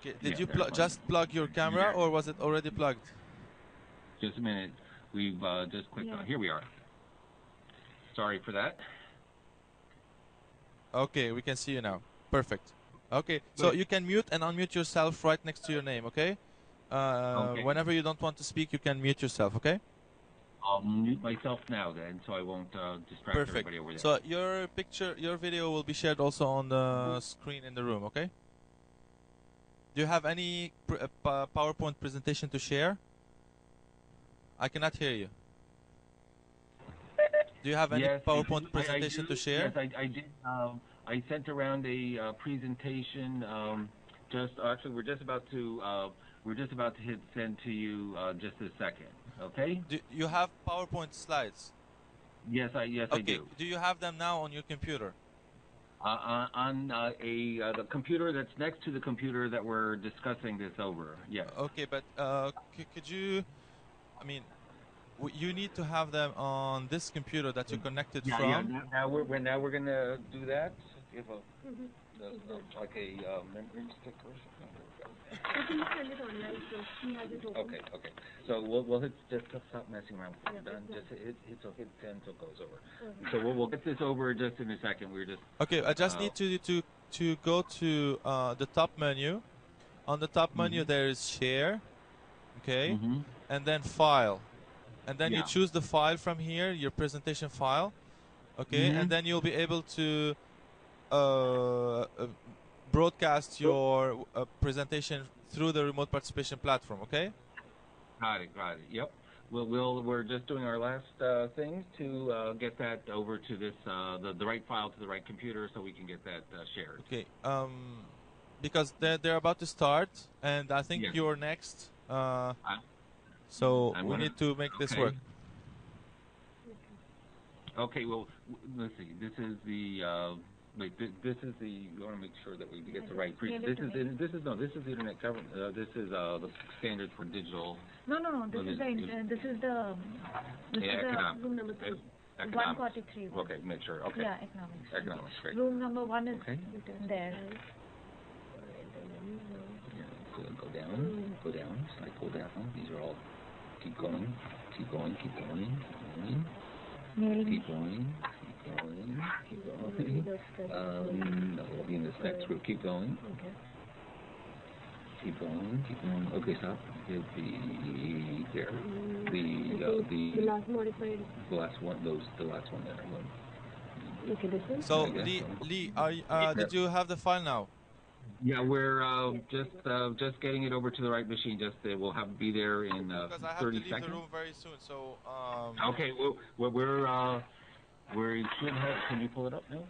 Okay. Did Yeah, you pl- just plug your camera, or was it already plugged? Just a minute. We've uh, just clicked Yeah. on. Here we are. Sorry for that. Okay, we can see you now. Perfect. Okay, so you can mute and unmute yourself right next to your name. Okay. Uh, Okay. Whenever you don't want to speak, you can mute yourself. Okay. I'll mute myself now then, so I won't uh, distract Perfect. everybody over there. So your picture, your video will be shared also on the screen in the room. Okay. Do you have any pr- uh, PowerPoint presentation to share? I cannot hear you. Do you have any Yes, PowerPoint do- I- I presentation to share? Yes, I, I did. Um, I sent around a uh, presentation. Um, just actually, we're just about to uh, we're just about to hit send to you uh, just a second. Okay? Do you have PowerPoint slides? Yes, I yes I Okay. do. you have them now on your computer? Uh, on on uh, a uh, the computer that's next to the computer that we're discussing this over. Yes. Okay, but uh, c- could you? I mean, w- you need to have them on this computer that you're connected Yeah, from. yeah. Now, now we're, we're now we're gonna do that. Give a Mhm. the, the, like a uh, memory stick or something. I can send it online, so he has it open. Okay, okay. So we'll, we'll hit, just stop messing around. Yeah, We're done. yeah. Just hit, hit, so hit send so it goes over. Mhm. So we'll, we'll get this over just in a second. We're just Okay, I just Uh, need to to to go to uh, the top menu. On the top menu, Mhm. there is share. Okay, Mhm. and then file, and then you choose the file from here, your presentation file. Okay, Mhm. and then you'll be able to uh, uh, broadcast your uh, presentation through the remote participation platform. Okay. got it, got it. Yep. We'll, we'll we're just doing our last uh, things to uh, get that over to this uh, the the right file to the right computer so we can get that uh, shared. Okay. Um, because they're they're about to start, and I think Yes. you're next. Uh, so I'm we gonna- need to make this work. Okay, well, let's see. This is the, uh, wait, thi- this is the, we want to make sure that we get the right, pre- this is, the- this is, no, this is the internet government, uh, this is, uh, the standard for digital No, no, no. This is the uh, this is the this Yeah, is the economic- room number three. One economics. forty three. Okay, make sure, okay. Yeah, economics. Economics, great. Room number one is Okay. there. Yeah, so go down, go down, slide, go down, these are all, keep going, keep going, keep going, keep going, keep going, going, keep going. Um, no, we'll be in this next group, keep going. Okay. Keep going, keep going. Okay, stop. Hit the there. The uh, The the last modified. the last one. Those the last one there. One. Okay, this is. So Lee, so. Lee, are you, uh, did you have the file now? Yeah, we're uh, just uh, just getting it over to the right machine. Just uh, we'll have be there in uh, Because I have 30 to leave seconds. the room very soon. So um, Okay, well, we're we're uh, we should have. Can you pull it up now?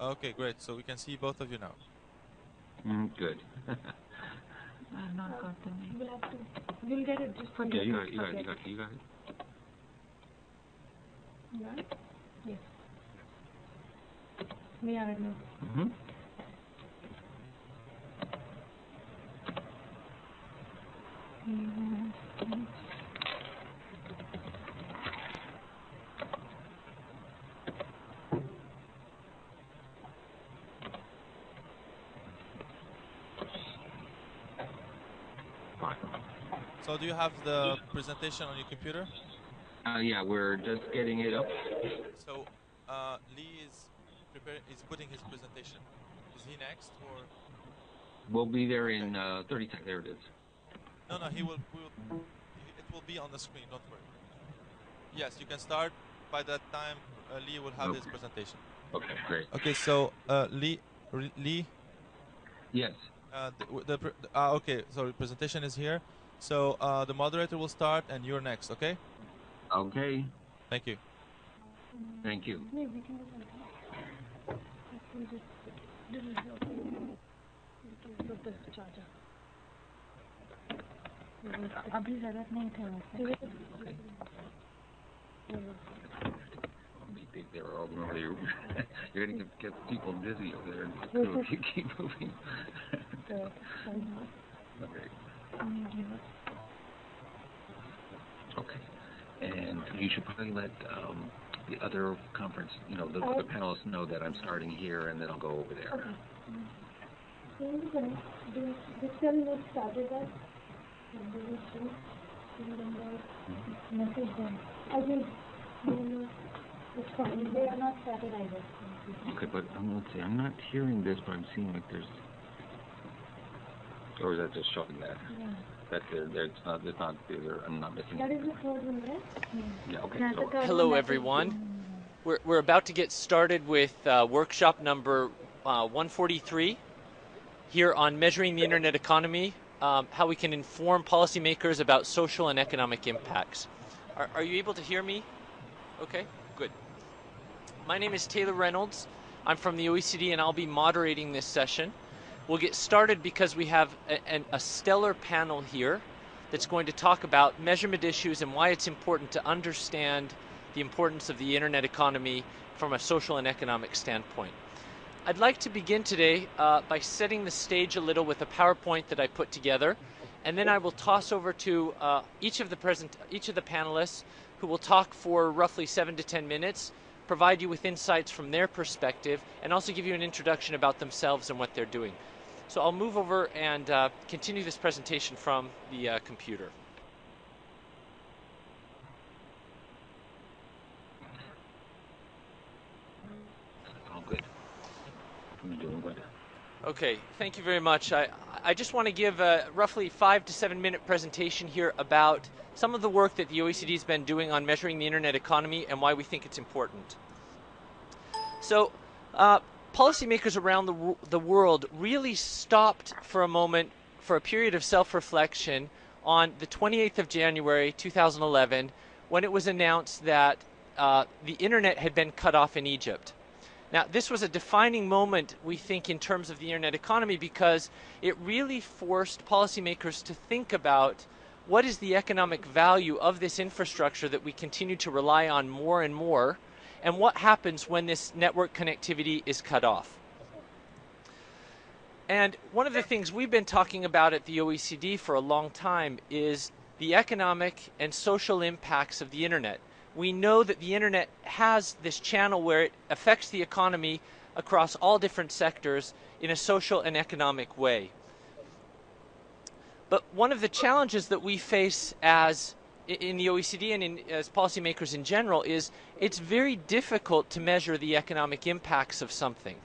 okay, great. So we can see both of you now. Mm, good. I have not got the mail. We'll have to. We'll get it just for yeah, this you got one. it. You got it. You got it. You got it. Yeah? Yes. We have it now. Mm-hmm. So do you have the presentation on your computer? Uh, yeah, we're just getting it up. So uh, Lee is preparing. Is putting his presentation. Is he next or? We'll be there in uh, 30 seconds. There it is. No, no. He will. will it will be on the screen. Don't worry. Yes, you can start. By that time, uh, Lee will have his presentation. Okay, great. Okay. So uh, Lee, Re- Lee. Yes. Uh, the, w- the, uh, okay. So presentation is here. So uh, the moderator will start, and you're next. Okay. Okay. Thank you. Thank you. No, we can do something. We'll just- This is the- Put the charger. अभी जरूरत नहीं थे वैसे They, they're all over there. You're going to get people dizzy over there. So keep, keep moving. तो okay. Hmm, Okay. And you should probably let um, the other conference, you know, the, Oh. the panelists know that I'm starting here and then I'll go over there. Okay. So in the connect, this, this cell not started at, message them. I think they are not, it's fine, they are not started. Okay, but um, let's see, I'm not hearing this, but I'm seeing like there's, or is that just showing that? Yeah. That's there, there, it's not, it's not, there, I'm not missing That it. is the third one, right? Yeah, okay, Yeah, so, Hello, one that is- everyone. We're, we're about to get started with uh, workshop number uh, 143 here on measuring the internet economy, um, how we can inform policymakers about social and economic impacts. Are, are you able to hear me? Okay, good. My name is Taylor Reynolds. I'm from the OECD and I'll be moderating this session. We'll get started because we have a, a stellar panel here that's going to talk about measurement issues and why it's important to understand the importance of the internet economy from a social and economic standpoint. I'd like to begin today uh, by setting the stage a little with a PowerPoint that I put together, and then I will toss over to uh, each of the present, each of the panelists, who will talk for roughly seven to ten minutes, provide you with insights from their perspective, and also give you an introduction about themselves and what they're doing. So I'll move over and uh, continue this presentation from the uh, computer. all good. I'm doing good. Okay, thank you very much. I, I just want to give a roughly five to seven minute presentation here about some of the work that the OECD has been doing on measuring the internet economy and why we think it's important. So, uh, policymakers around the, the world really stopped for a moment for a period of self reflection on the 28th of January 2011 when it was announced that uh, the internet had been cut off in Egypt. Now, this was a defining moment, we think, in terms of the internet economy because it really forced policymakers to think about what is the economic value of this infrastructure that we continue to rely on more and more, and what happens when this network connectivity is cut off. And one of the things we've been talking about at the OECD for a long time is the economic and social impacts of the internet. We know that the internet has this channel where it affects the economy across all different sectors in a social and economic way. But one of the challenges that we face as in the OECD and in, as policymakers in general is it's very difficult to measure the economic impacts of something.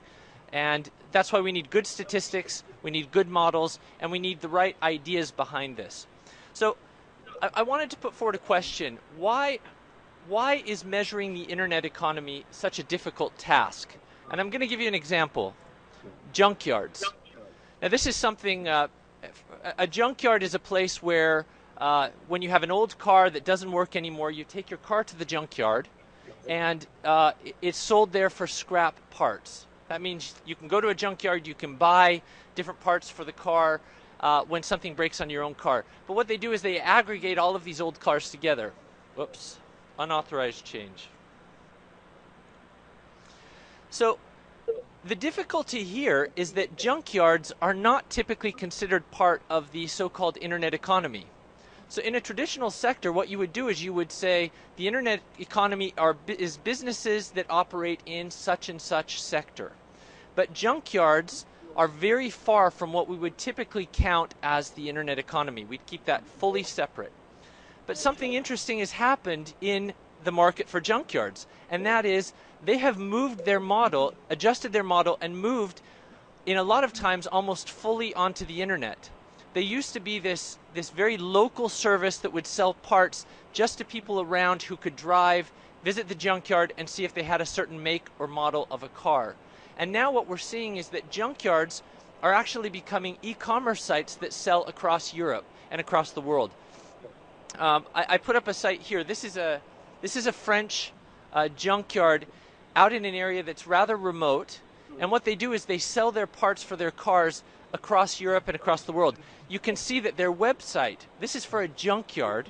And that's why we need good statistics, we need good models, and we need the right ideas behind this. So I, I wanted to put forward a question. Why, why is measuring the internet economy such a difficult task? And I'm going to give you an example. Junkyards. Now this is something, uh, a- junkyard is a place where uh, when you have an old car that doesn't work anymore, you take your car to the junkyard and uh, it's sold there for scrap parts. That means you can go to a junkyard, you can buy different parts for the car uh, when something breaks on your own car. But what they do is they aggregate all of these old cars together. Whoops, unauthorized change. So the difficulty here is that junkyards are not typically considered part of the so-called internet economy. So in a traditional sector, what you would do is you would say the internet economy are, is businesses that operate in such and such sector. But junkyards are very far from what we would typically count as the internet economy. We'd keep that fully separate. But something interesting has happened in the market for junkyards, and that is they have moved their model, adjusted their model, and moved in a lot of times almost fully onto the internet. They used to be this this very local service that would sell parts just to people around who could drive, visit the junkyard, and see if they had a certain make or model of a car. And now what we're seeing is that junkyards are actually becoming e-commerce sites that sell across Europe and across the world. Um, I, I put up a site here. This is a this is a French uh, junkyard out in an area that's rather remote. And what they do is they sell their parts for their cars across Europe and across the world. You can see that their website, this is for a junkyard,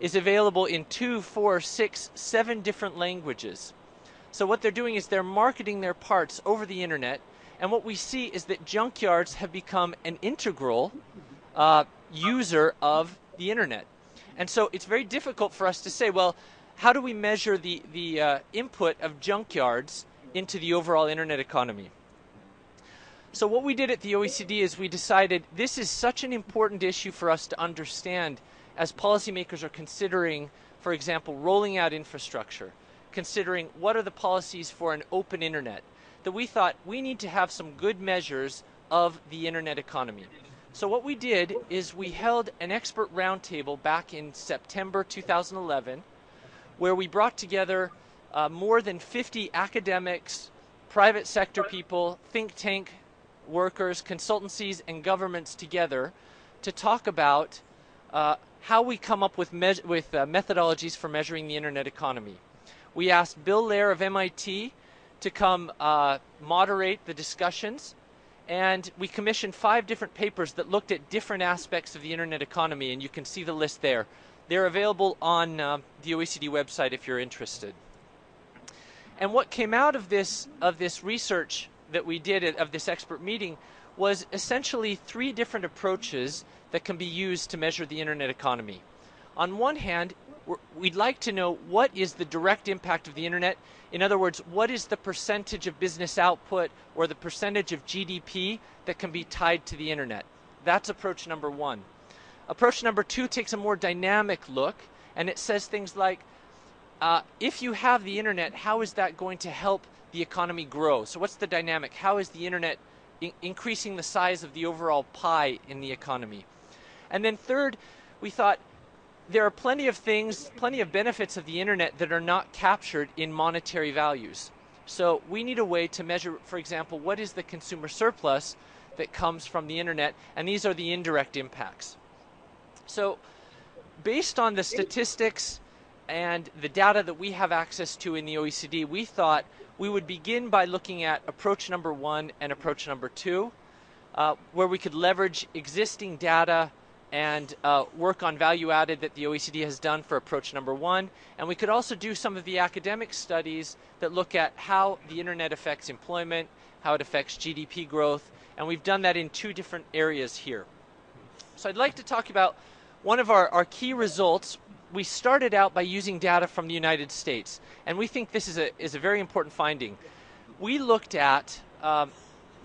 is available in two, four, six, seven different languages. So what they're doing is they're marketing their parts over the internet. And what we see is that junkyards have become an integral uh, user of the internet. And so it's very difficult for us to say, well, how do we measure the, the uh, input of junkyards into the overall internet economy? So, what we did at the OECD is we decided this is such an important issue for us to understand as policymakers are considering, for example, rolling out infrastructure, considering what are the policies for an open internet, that we thought we need to have some good measures of the internet economy. So what we did is we held an expert roundtable back in September 2011 where we brought together uh, more than 50 academics, private sector people, think tank workers, consultancies, and governments together to talk about uh, how we come up with, with uh, methodologies for measuring the internet economy. We asked Bill Lehr of MIT to come uh, moderate the discussions, and we commissioned five different papers that looked at different aspects of the internet economy, and you can see the list there. They're available on uh, the OECD website if you're interested. And what came out of this of this research that we did at, of this expert meeting was essentially three different approaches that can be used to measure the internet economy. On one hand, we'd like to know what is the direct impact of the internet. In other words, what is the percentage of business output or the percentage of GDP that can be tied to the internet? That's approach number one. Approach number two takes a more dynamic look and it says things like, uh, if you have the internet, how is that going to help the economy grow? So, what's the dynamic? How is the internet in increasing the size of the overall pie in the economy? And then, third, we thought there are plenty of things, plenty of benefits of the internet that are not captured in monetary values. So, we need a way to measure, for example, what is the consumer surplus that comes from the internet, and these are the indirect impacts. So, based on the statistics and the data that we have access to in the OECD, we thought we would begin by looking at approach number one and approach number two, uh, where we could leverage existing data and uh, work on value added that the OECD has done for approach number one. And we could also do some of the academic studies that look at how the internet affects employment, how it affects GDP growth, and we've done that in two different areas here. So I'd like to talk about one of our, our key results. We started out by using data from the United States, and we think this is a, is a very important finding. We looked at um,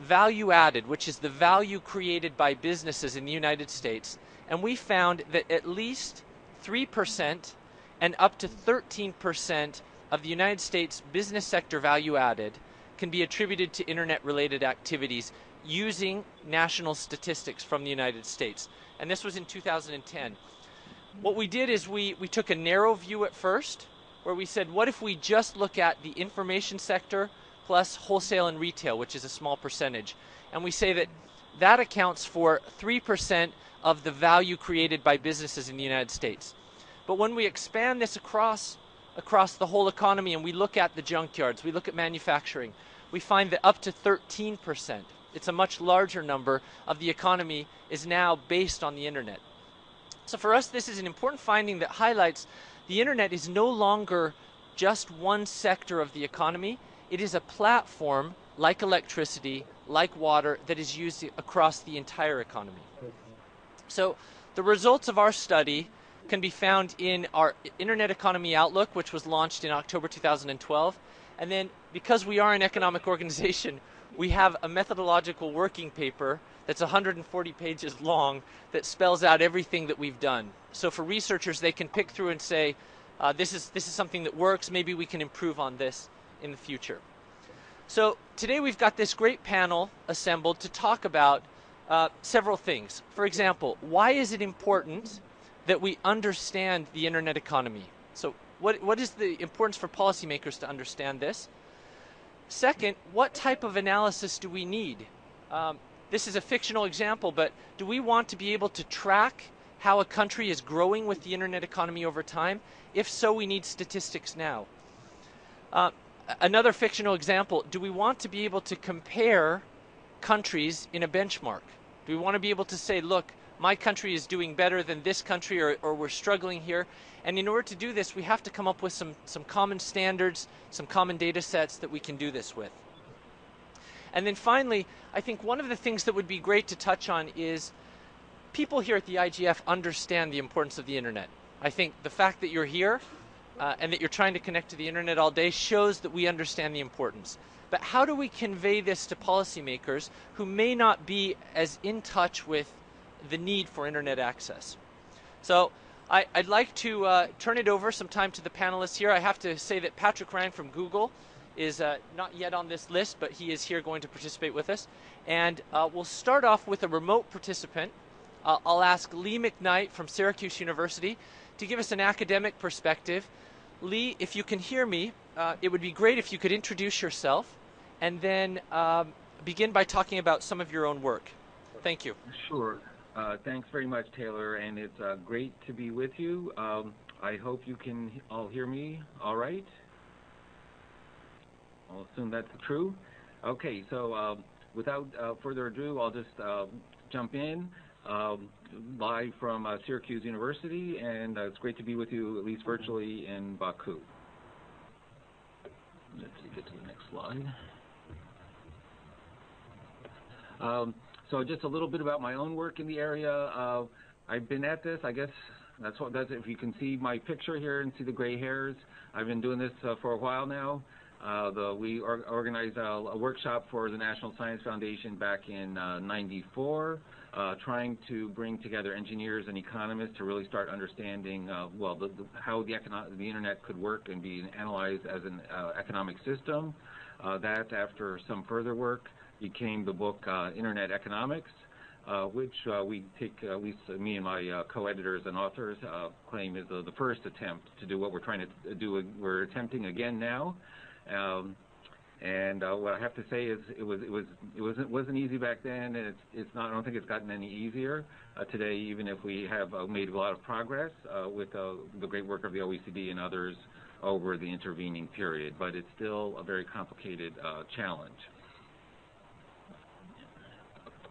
value added, which is the value created by businesses in the United States, and we found that at least 3% and up to 13% of the United States business sector value added can be attributed to internet related activities using national statistics from the United States. And this was in 2010. What we did is we, we took a narrow view at first, where we said, what if we just look at the information sector plus wholesale and retail, which is a small percentage? And we say that that accounts for 3% of the value created by businesses in the United States. But when we expand this across across the whole economy and we look at the junkyards, we look at manufacturing, we find that up to 13%, it's a much larger number of the economy is now based on the internet. So for us this is an important finding that highlights the internet is no longer just one sector of the economy, it is a platform like electricity, like water that is used across the entire economy. So the results of our study can be found in our Internet Economy Outlook, which was launched in October 2012. And then, because we are an economic organization, we have a methodological working paper that's 140 pages long that spells out everything that we've done. So for researchers, they can pick through and say, uh, this is this is something that works. Maybe we can improve on this in the future. So today we've got this great panel assembled to talk about uh, several things. For example, why is it important that we understand the internet economy? So, what, what is the importance for policymakers to understand this? Second, what type of analysis do we need? Um, this is a fictional example, but do we want to be able to track how a country is growing with the internet economy over time? If so, we need statistics now. Uh, another fictional example, do we want to be able to compare countries in a benchmark? We want to be able to say, look, my country is doing better than this country or, or we're struggling here? And in order to do this, we have to come up with some, some common standards, some common data sets that we can do this with. And then finally, I think one of the things that would be great to touch on is people here at the IGF understand the importance of the internet. I think the fact that you're here uh, and that you're trying to connect to the internet all day shows that we understand the importance. But how do we convey this to policymakers who may not be as in touch with the need for internet access? So I, would like to uh, turn it over some time to the panelists here. I have to say that Patrick Ryan from Google is uh, not yet on this list, but he is here going to participate with us. And uh, we'll start off with a remote participant. Uh, I'll ask Lee McKnight from Syracuse University to give us an academic perspective. Lee, if you can hear me, uh, it would be great if you could introduce yourself and then um, begin by talking about some of your own work. Thank you. Sure. Uh, thanks very much, Taylor, and it's uh, great to be with you. Um, I hope you can all hear me all right. I'll assume that's true. Okay, so um, without uh, further ado, I'll just uh, jump in. Um, live from uh, Syracuse University, and uh, it's great to be with you, at least virtually, in Baku. Let's get to the next slide. Um, so just a little bit about my own work in the area. Uh, I've been at this, I guess, that's what that's if you can see my picture here and see the gray hairs. I've been doing this uh, for a while now. Uh, the, we or, organized a, a, workshop for the National Science Foundation back in uh, 94, uh, trying to bring together engineers and economists to really start understanding, uh, well, the, the, how the, the, internet could work and be analyzed as an uh, economic system. that, after some further work, became the book Internet Economics, uh, which uh, we take, uh, at least me and my co-editors and authors claim is the, first attempt to do what we're trying to do. We're attempting again now. Um, and uh, what I have to say is, it was it was it wasn't wasn't easy back then, and it's it's not. I don't think it's gotten any easier uh, today. Even if we have uh, made a lot of progress with the great work of the OECD and others over the intervening period, but it's still a very complicated challenge. Um, so, so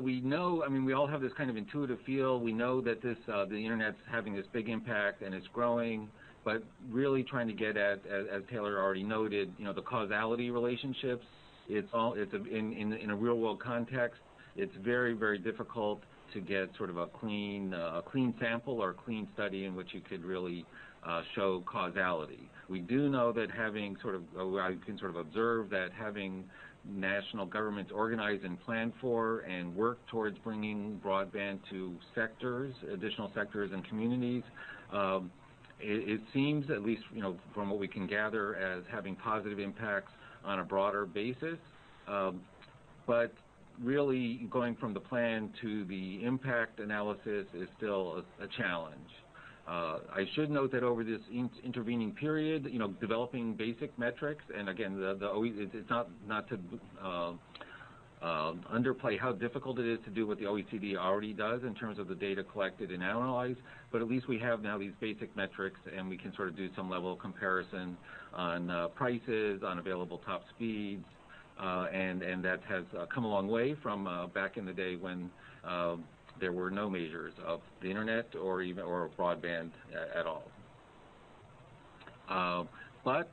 we know, I mean, we all have this kind of intuitive feel. We know that this, uh, the internet's having this big impact and it's growing, but really trying to get at, as, Taylor already noted, you know, the causality relationships. It's all, it's in, a real world context, it's very, very difficult to get sort of a clean, uh, a clean sample or a clean study in which you could really uh, show causality. We do know that having sort of, uh, I can sort of observe that having national governments organize and plan for and work towards bringing broadband to sectors, additional sectors and communities. Um, it, it, seems, at least you know, from what we can gather, as having positive impacts on a broader basis. Um, but really, going from the plan to the impact analysis is still a, a challenge. Uh, I should note that over this in intervening period, you know, developing basic metrics, and again, the, the it's not not to uh, uh, underplay how difficult it is to do what the OECD already does in terms of the data collected and analyzed, but at least we have now these basic metrics, and we can sort of do some level of comparison on uh, prices, on available top speeds, uh, and and that has uh, come a long way from back in the day when there were no measures of the internet or even or broadband at all. Uh, but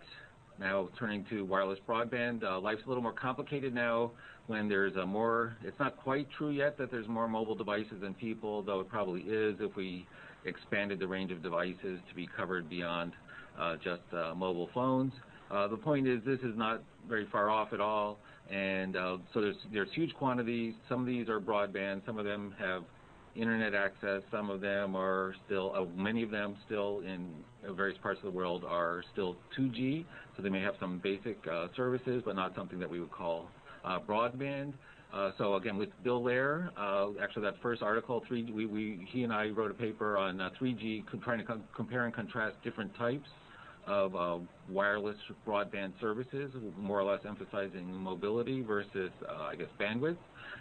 now turning to wireless broadband, uh, life's a little more complicated now when there's a more, it's not quite true yet that there's more mobile devices than people, though it probably is if we expanded the range of devices to be covered beyond uh, just uh, mobile phones. Uh, the point is this is not very far off at all, and uh, so there's, there's huge quantities. Some of these are broadband, some of them have internet access. Some of them are still, uh, many of them still in various parts of the world are still 2G, so they may have some basic uh, services, but not something that we would call uh, broadband. Uh, so again, with Bill Lehr, uh, actually that first article, three, we, we, he and I wrote a paper on 3G, uh, trying to compare and contrast different types of uh, wireless broadband services, more or less emphasizing mobility versus, uh, I guess, bandwidth.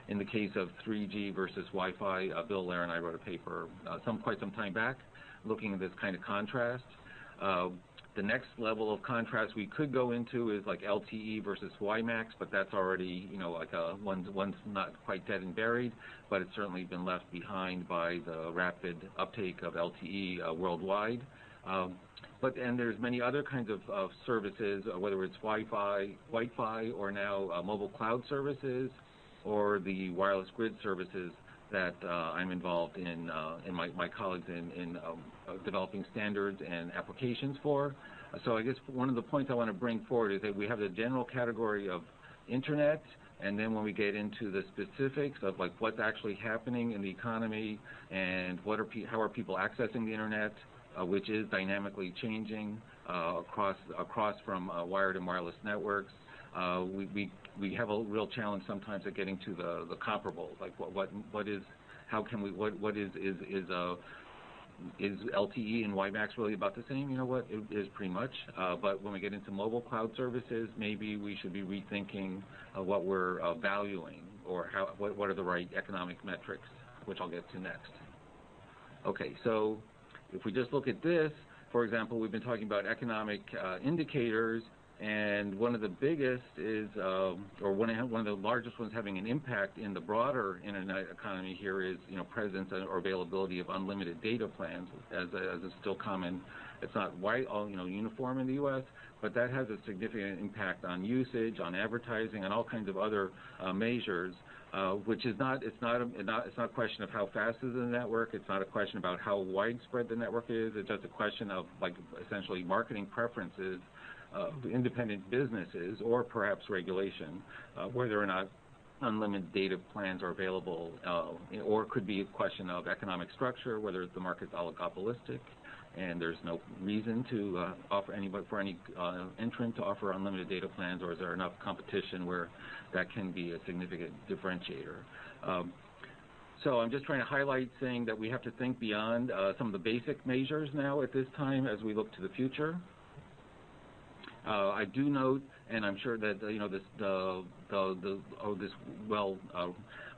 In the case of 3G versus Wi-Fi, uh, Bill Lehr and I wrote a paper uh, some quite some time back looking at this kind of contrast. Uh, the next level of contrast we could go into is like LTE versus WiMAX, but that's already, you know, like a, one's, one's not quite dead and buried, but it's certainly been left behind by the rapid uptake of LTE uh, worldwide. Um, but and there's many other kinds of, of services, uh, whether it's Wi-Fi, Wi-Fi, or now uh, mobile cloud services, or the wireless grid services that uh, I'm involved in, uh, and my, my colleagues in, in um, uh, developing standards and applications for. So I guess one of the points I want to bring forward is that we have the general category of internet, and then when we get into the specifics of like what's actually happening in the economy and what are how are people accessing the internet, uh, which is dynamically changing uh, across across from uh, wired and wireless networks. We, we we have a real challenge sometimes at getting to the the comparables, like what what what is how can we what what is is is uh is LTE and WiMAX really about the same? You know what, it is pretty much. Uh, but when we get into mobile cloud services, maybe we should be rethinking uh, what we're uh, valuing or how what, what are the right economic metrics, which I'll get to next. Okay, so if we just look at this, for example, we've been talking about economic uh, indicators and one of the biggest is, uh, or one of, one of the largest ones having an impact in the broader internet economy here is, you know, presence or availability of unlimited data plans, as, as is still common. It's not white, all you know, uniform in the U.S., but that has a significant impact on usage, on advertising, and all kinds of other uh, measures. Uh, which is not it's not, a, not it's not a question of how fast is the network. It's not a question about how widespread the network is. It's just a question of like essentially marketing preferences uh, independent businesses or perhaps regulation, uh, whether or not unlimited data plans are available, uh, or it could be a question of economic structure, whether the market's oligopolistic and there's no reason to uh, offer anybody for any uh, entrant to offer unlimited data plans, or is there enough competition where that can be a significant differentiator? Um, so I'm just trying to highlight saying that we have to think beyond uh, some of the basic measures now at this time as we look to the future. Uh, I do note, and I'm sure that you know this the the, the oh, this well uh,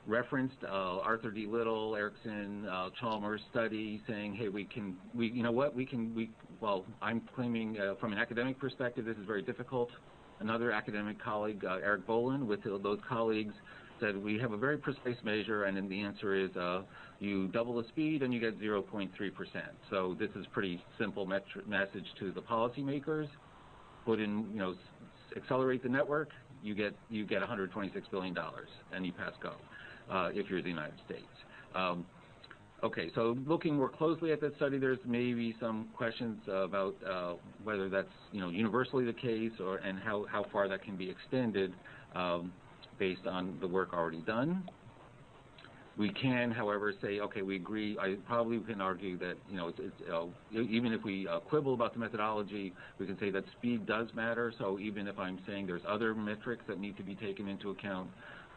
referenced uh, Arthur D. Little, Ericsson, uh, Chalmers study saying, hey, we can we you know what we can we well I'm claiming uh, from an academic perspective this is very difficult. Another academic colleague, uh, Erik Bohlin, with those colleagues said we have a very precise measure, and then the answer is uh, you double the speed and you get 0.3%. So this is pretty simple message to the policymakers put in, you know, accelerate the network, you get you get 126 billion dollars, and you pass go uh, if you're the United States. Um, okay, so looking more closely at that study, there's maybe some questions about uh, whether that's you know universally the case, or and how how far that can be extended um, based on the work already done. We can, however, say, okay, we agree. I probably can argue that, you know, it's, it's, uh, even if we uh, quibble about the methodology, we can say that speed does matter. So even if I'm saying there's other metrics that need to be taken into account,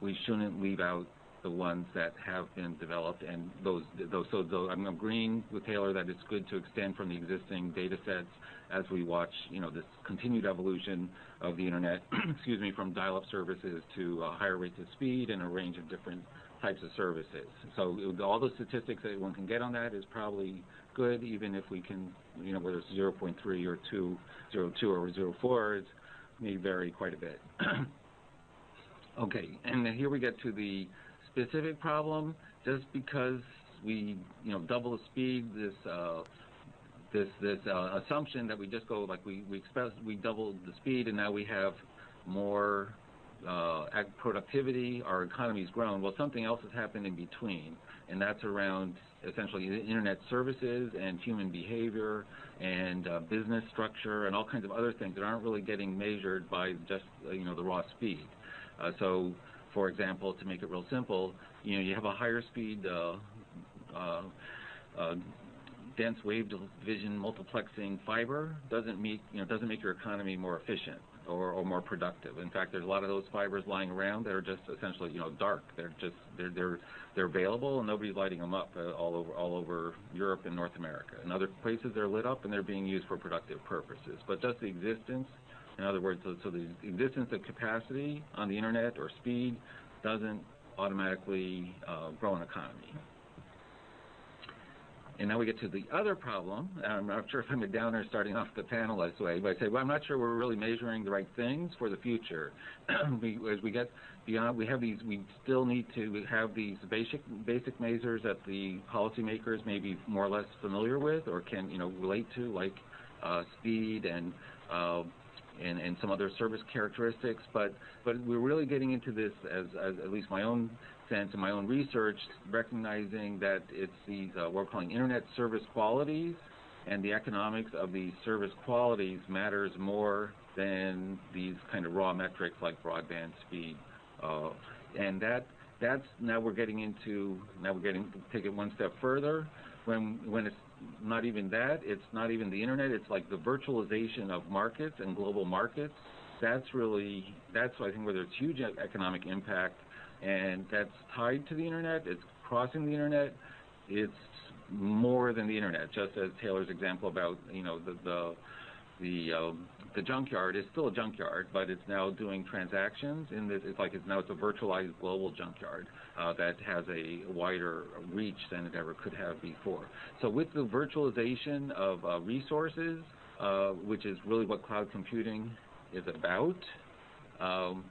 we shouldn't leave out the ones that have been developed and those, those so I'm agreeing with Taylor that it's good to extend from the existing data sets as we watch, you know, this continued evolution of the internet, excuse me, from dial-up services to uh, higher rates of speed and a range of different types of services. So all the statistics that one can get on that is probably good, even if we can, you know, whether it's 0.3 or 2, 0.2 or 0.4, it may vary quite a bit. okay, and here we get to the specific problem. Just because we, you know, double the speed, this uh, this this uh, assumption that we just go like we we expect we double the speed and now we have more uh, productivity, our economy's grown. Well, something else has happened in between, and that's around essentially internet services and human behavior and uh, business structure and all kinds of other things that aren't really getting measured by just uh, you know the raw speed. Uh, so, for example, to make it real simple, you know you have a higher speed uh, uh, uh, dense wave division multiplexing fiber doesn't meet you know doesn't make your economy more efficient or, or more productive. In fact, there's a lot of those fibers lying around that are just essentially, you know, dark. They're just they're they're they're available and nobody's lighting them up uh, all over all over Europe and North America. In other places, they're lit up and they're being used for productive purposes. But just the existence, in other words, so, so the existence of capacity on the internet or speed doesn't automatically uh, grow an economy. And now we get to the other problem. I'm not sure if I'm a downer starting off the panel this way, but I say, well, I'm not sure we're really measuring the right things for the future. as we get beyond, we have these, we still need to have these basic basic measures that the policymakers may be more or less familiar with or can, you know, relate to, like uh, speed and uh, and, and some other service characteristics. But but we're really getting into this as, as at least my own sense and my own research, recognizing that it's these uh, what we're calling internet service qualities, and the economics of these service qualities matters more than these kind of raw metrics like broadband speed. Uh, and that that's now we're getting into now we're getting take it one step further when when it's not even that it's not even the internet it's like the virtualization of markets and global markets that's really that's I think where there's huge economic impact and that's tied to the internet it's crossing the internet it's more than the internet just as Taylor's example about you know the the the um, the junkyard is still a junkyard, but it's now doing transactions in this. It's like it's now it's a virtualized global junkyard uh, that has a wider reach than it ever could have before. So with the virtualization of uh, resources, uh, which is really what cloud computing is about, um,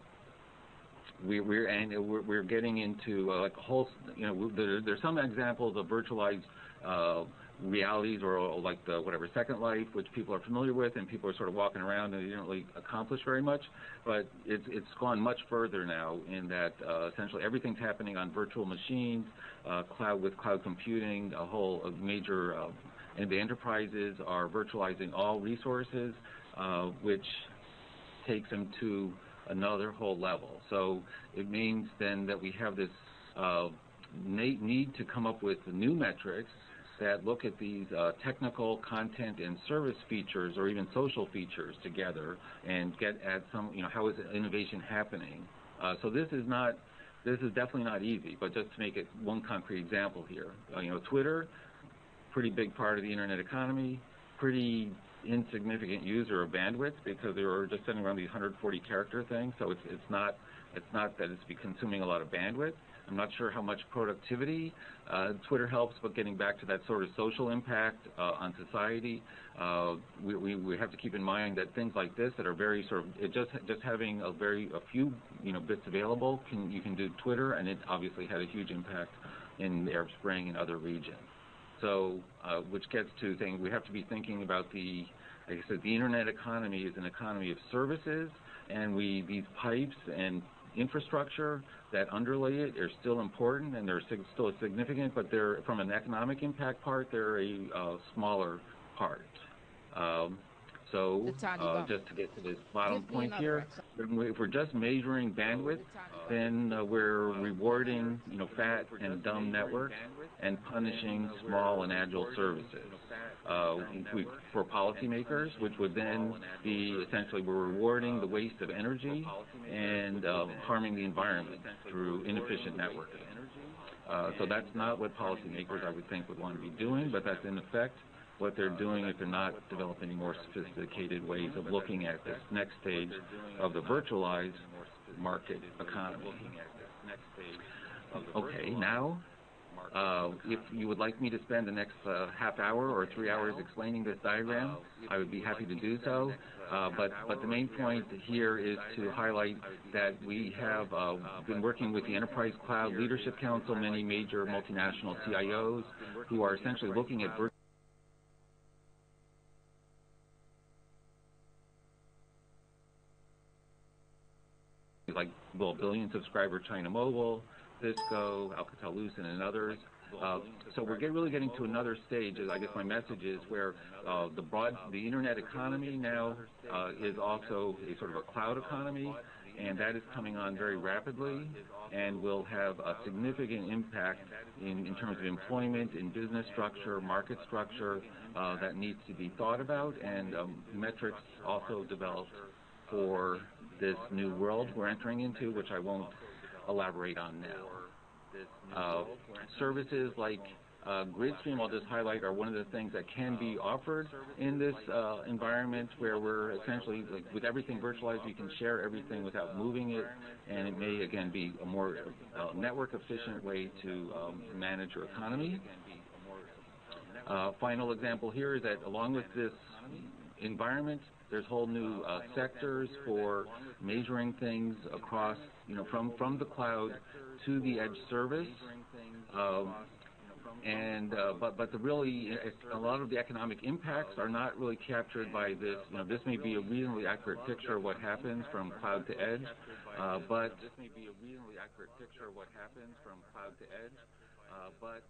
we, we're and we're, we're getting into uh, like a whole. You know, there, there's some examples of virtualized uh, realities or, like the whatever Second Life, which people are familiar with, and people are sort of walking around and they didn't really accomplish very much. But it's it's gone much further now in that uh, essentially everything's happening on virtual machines, uh, cloud with cloud computing, a whole a major uh, and the enterprises are virtualizing all resources, uh, which takes them to another whole level. So it means then that we have this uh, need to come up with new metrics that look at these uh, technical content and service features or even social features together and get at some, you know, how is innovation happening. Uh, so this is not, this is definitely not easy, but just to make it one concrete example here, uh, you know, Twitter, pretty big part of the internet economy, pretty insignificant user of bandwidth because they were just sending around these 140 character things, so it's, it's not, it's not that it's be consuming a lot of bandwidth. I'm not sure how much productivity uh, Twitter helps, but getting back to that sort of social impact uh, on society, uh, we, we, we, have to keep in mind that things like this that are very sort of just just having a very a few you know bits available, can you can do Twitter, and it obviously had a huge impact in the Arab Spring and other regions. So, uh, which gets to saying we have to be thinking about the, like I said, the internet economy is an economy of services, and we these pipes and infrastructure that underlay it are still important and they're still significant, but they're from an economic impact part, they're a uh, smaller part. So uh, just to get to this bottom point here, if we're just measuring bandwidth, then uh, we're rewarding you know fat and dumb networks and punishing small and agile services. Uh, we, for policymakers, which would then be essentially we're rewarding the waste of energy and uh, harming the environment through inefficient networking. Uh, so that's not what policymakers, I would think, would want to be doing, but that's in effect what they're doing if they're not developing more sophisticated ways of looking at this next stage of the virtualized market economy. Okay, now uh, if you would like me to spend the next uh, half hour or three hours explaining this diagram, I would be happy to do so. Uh, but, but the main point here is to highlight that we have uh, been working with the Enterprise Cloud Leadership Council, many major multinational CIOs who are essentially looking at virtual like well billion subscriber China Mobile, Cisco, Alcatel-Lucent, and others. Uh, so we're get, really getting to another stage. I guess my message is where uh, the broad, the internet economy now uh, is also a sort of a cloud economy, and that is coming on very rapidly, and will have a significant impact in, in terms of employment, in business structure, market structure uh, that needs to be thought about, and um, metrics also developed for this new world we're entering into, which I won't elaborate on now. Uh, services like uh, Gridstream, I'll just highlight, are one of the things that can be offered in this uh, environment where we're essentially, like, with everything virtualized, you can share everything without moving it, and it may, again, be a more uh, network-efficient way to um, manage your economy. Uh, final example here is that along with this environment, there's whole new uh, sectors for measuring things across, you know, from, from the cloud to the edge service. Um, and uh, but but the really a lot of the economic impacts are not really captured by this. You know, this may be a reasonably accurate picture of what happens from cloud to edge, uh, but this may be a reasonably accurate picture of what happens from cloud to edge, uh, but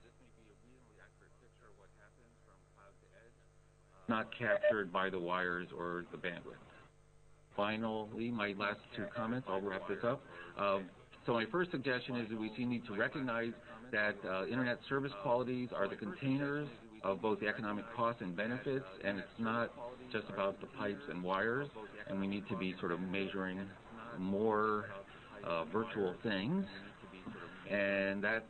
not captured by the wires or the bandwidth. Finally, my last two comments, I'll wrap this up. Uh, so my first suggestion is that we need to recognize that uh, internet service qualities are the containers of both the economic costs and benefits, and it's not just about the pipes and wires, and we need to be sort of measuring more uh, virtual things. And that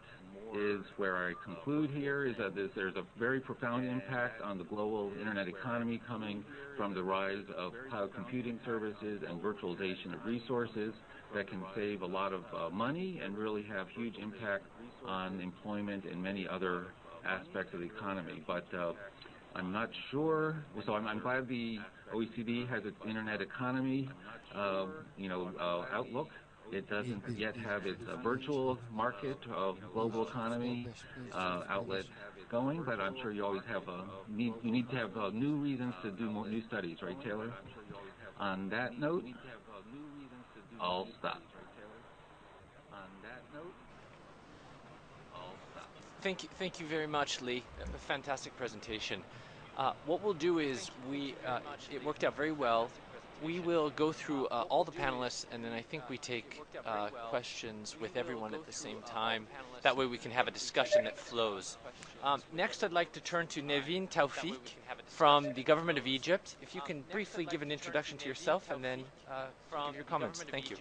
is where I conclude here is that there's a very profound impact on the global internet economy coming from the rise of cloud computing services and virtualization of resources that can save a lot of uh, money and really have huge impact on employment and many other aspects of the economy. But uh, I'm not sure. So I'm, I'm, glad the OECD has its internet economy, uh, you know, uh, outlook. It doesn't yet have its uh, virtual market of global economy uh, outlet going, but I'm sure you always have a need. You need to have new reasons to do more new studies, right, Taylor? On that note, I'll stop. On that note, I'll stop. Thank you, thank you very much, Lee. A fantastic presentation. Uh, what we'll do is we, uh, it worked out very well. We will go through uh, all the panelists and then I think we take uh, questions with everyone at the same time. That way we can have a discussion that flows. Um, next I'd like to turn to Nevine Tewfik from the government of Egypt. If you can briefly give an introduction to yourself and then uh, give your comments. Thank you.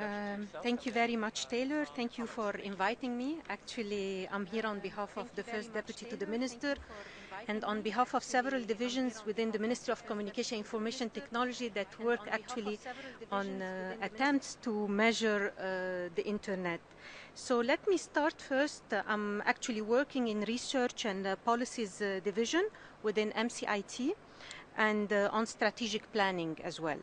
Um, thank you very much, Taylor. Thank you for inviting me. Actually, I'm here on behalf of the First Deputy to the Minister and on behalf of several divisions within the Ministry of Communication Information Technology that work actually on uh, attempts to measure uh, the Internet. So let me start first. I'm actually working in research and uh, policies uh, division within MCIT and uh, on strategic planning as well.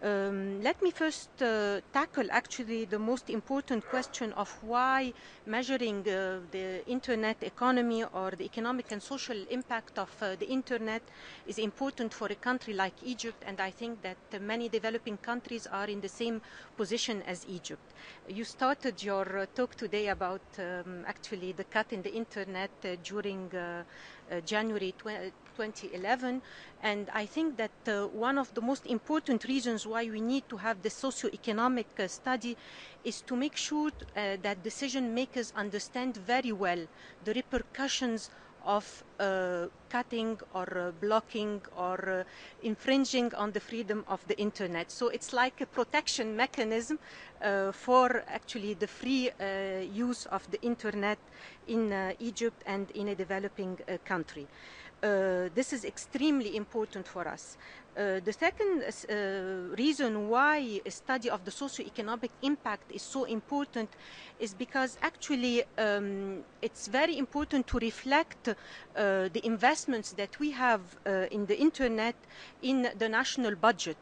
Um, let me first uh, tackle actually the most important question of why measuring uh, the internet economy or the economic and social impact of uh, the internet is important for a country like Egypt and I think that many developing countries are in the same position as Egypt. You started your uh, talk today about um, actually the cut in the internet uh, during uh, January 2011 and I think that uh, one of the most important reasons why we need to have the socio-economic uh, study is to make sure uh, that decision makers understand very well the repercussions of uh, cutting or uh, blocking or uh, infringing on the freedom of the internet. So it's like a protection mechanism for actually the free use of the internet in Egypt and in a developing country. Uh, this is extremely important for us. Uh, the second uh, reason why a study of the socio-economic impact is so important is because actually um, it's very important to reflect uh, the investments that we have uh, in the internet in the national budget.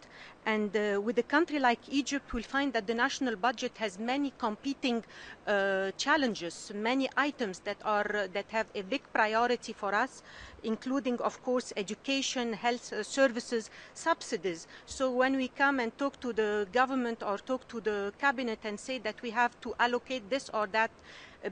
And uh, with a country like Egypt, we'll find that the national budget has many competing uh, challenges, many items that are uh, that have a big priority for us, including, of course, education, health uh, services, subsidies. So when we come and talk to the government or talk to the cabinet and say that we have to allocate this or that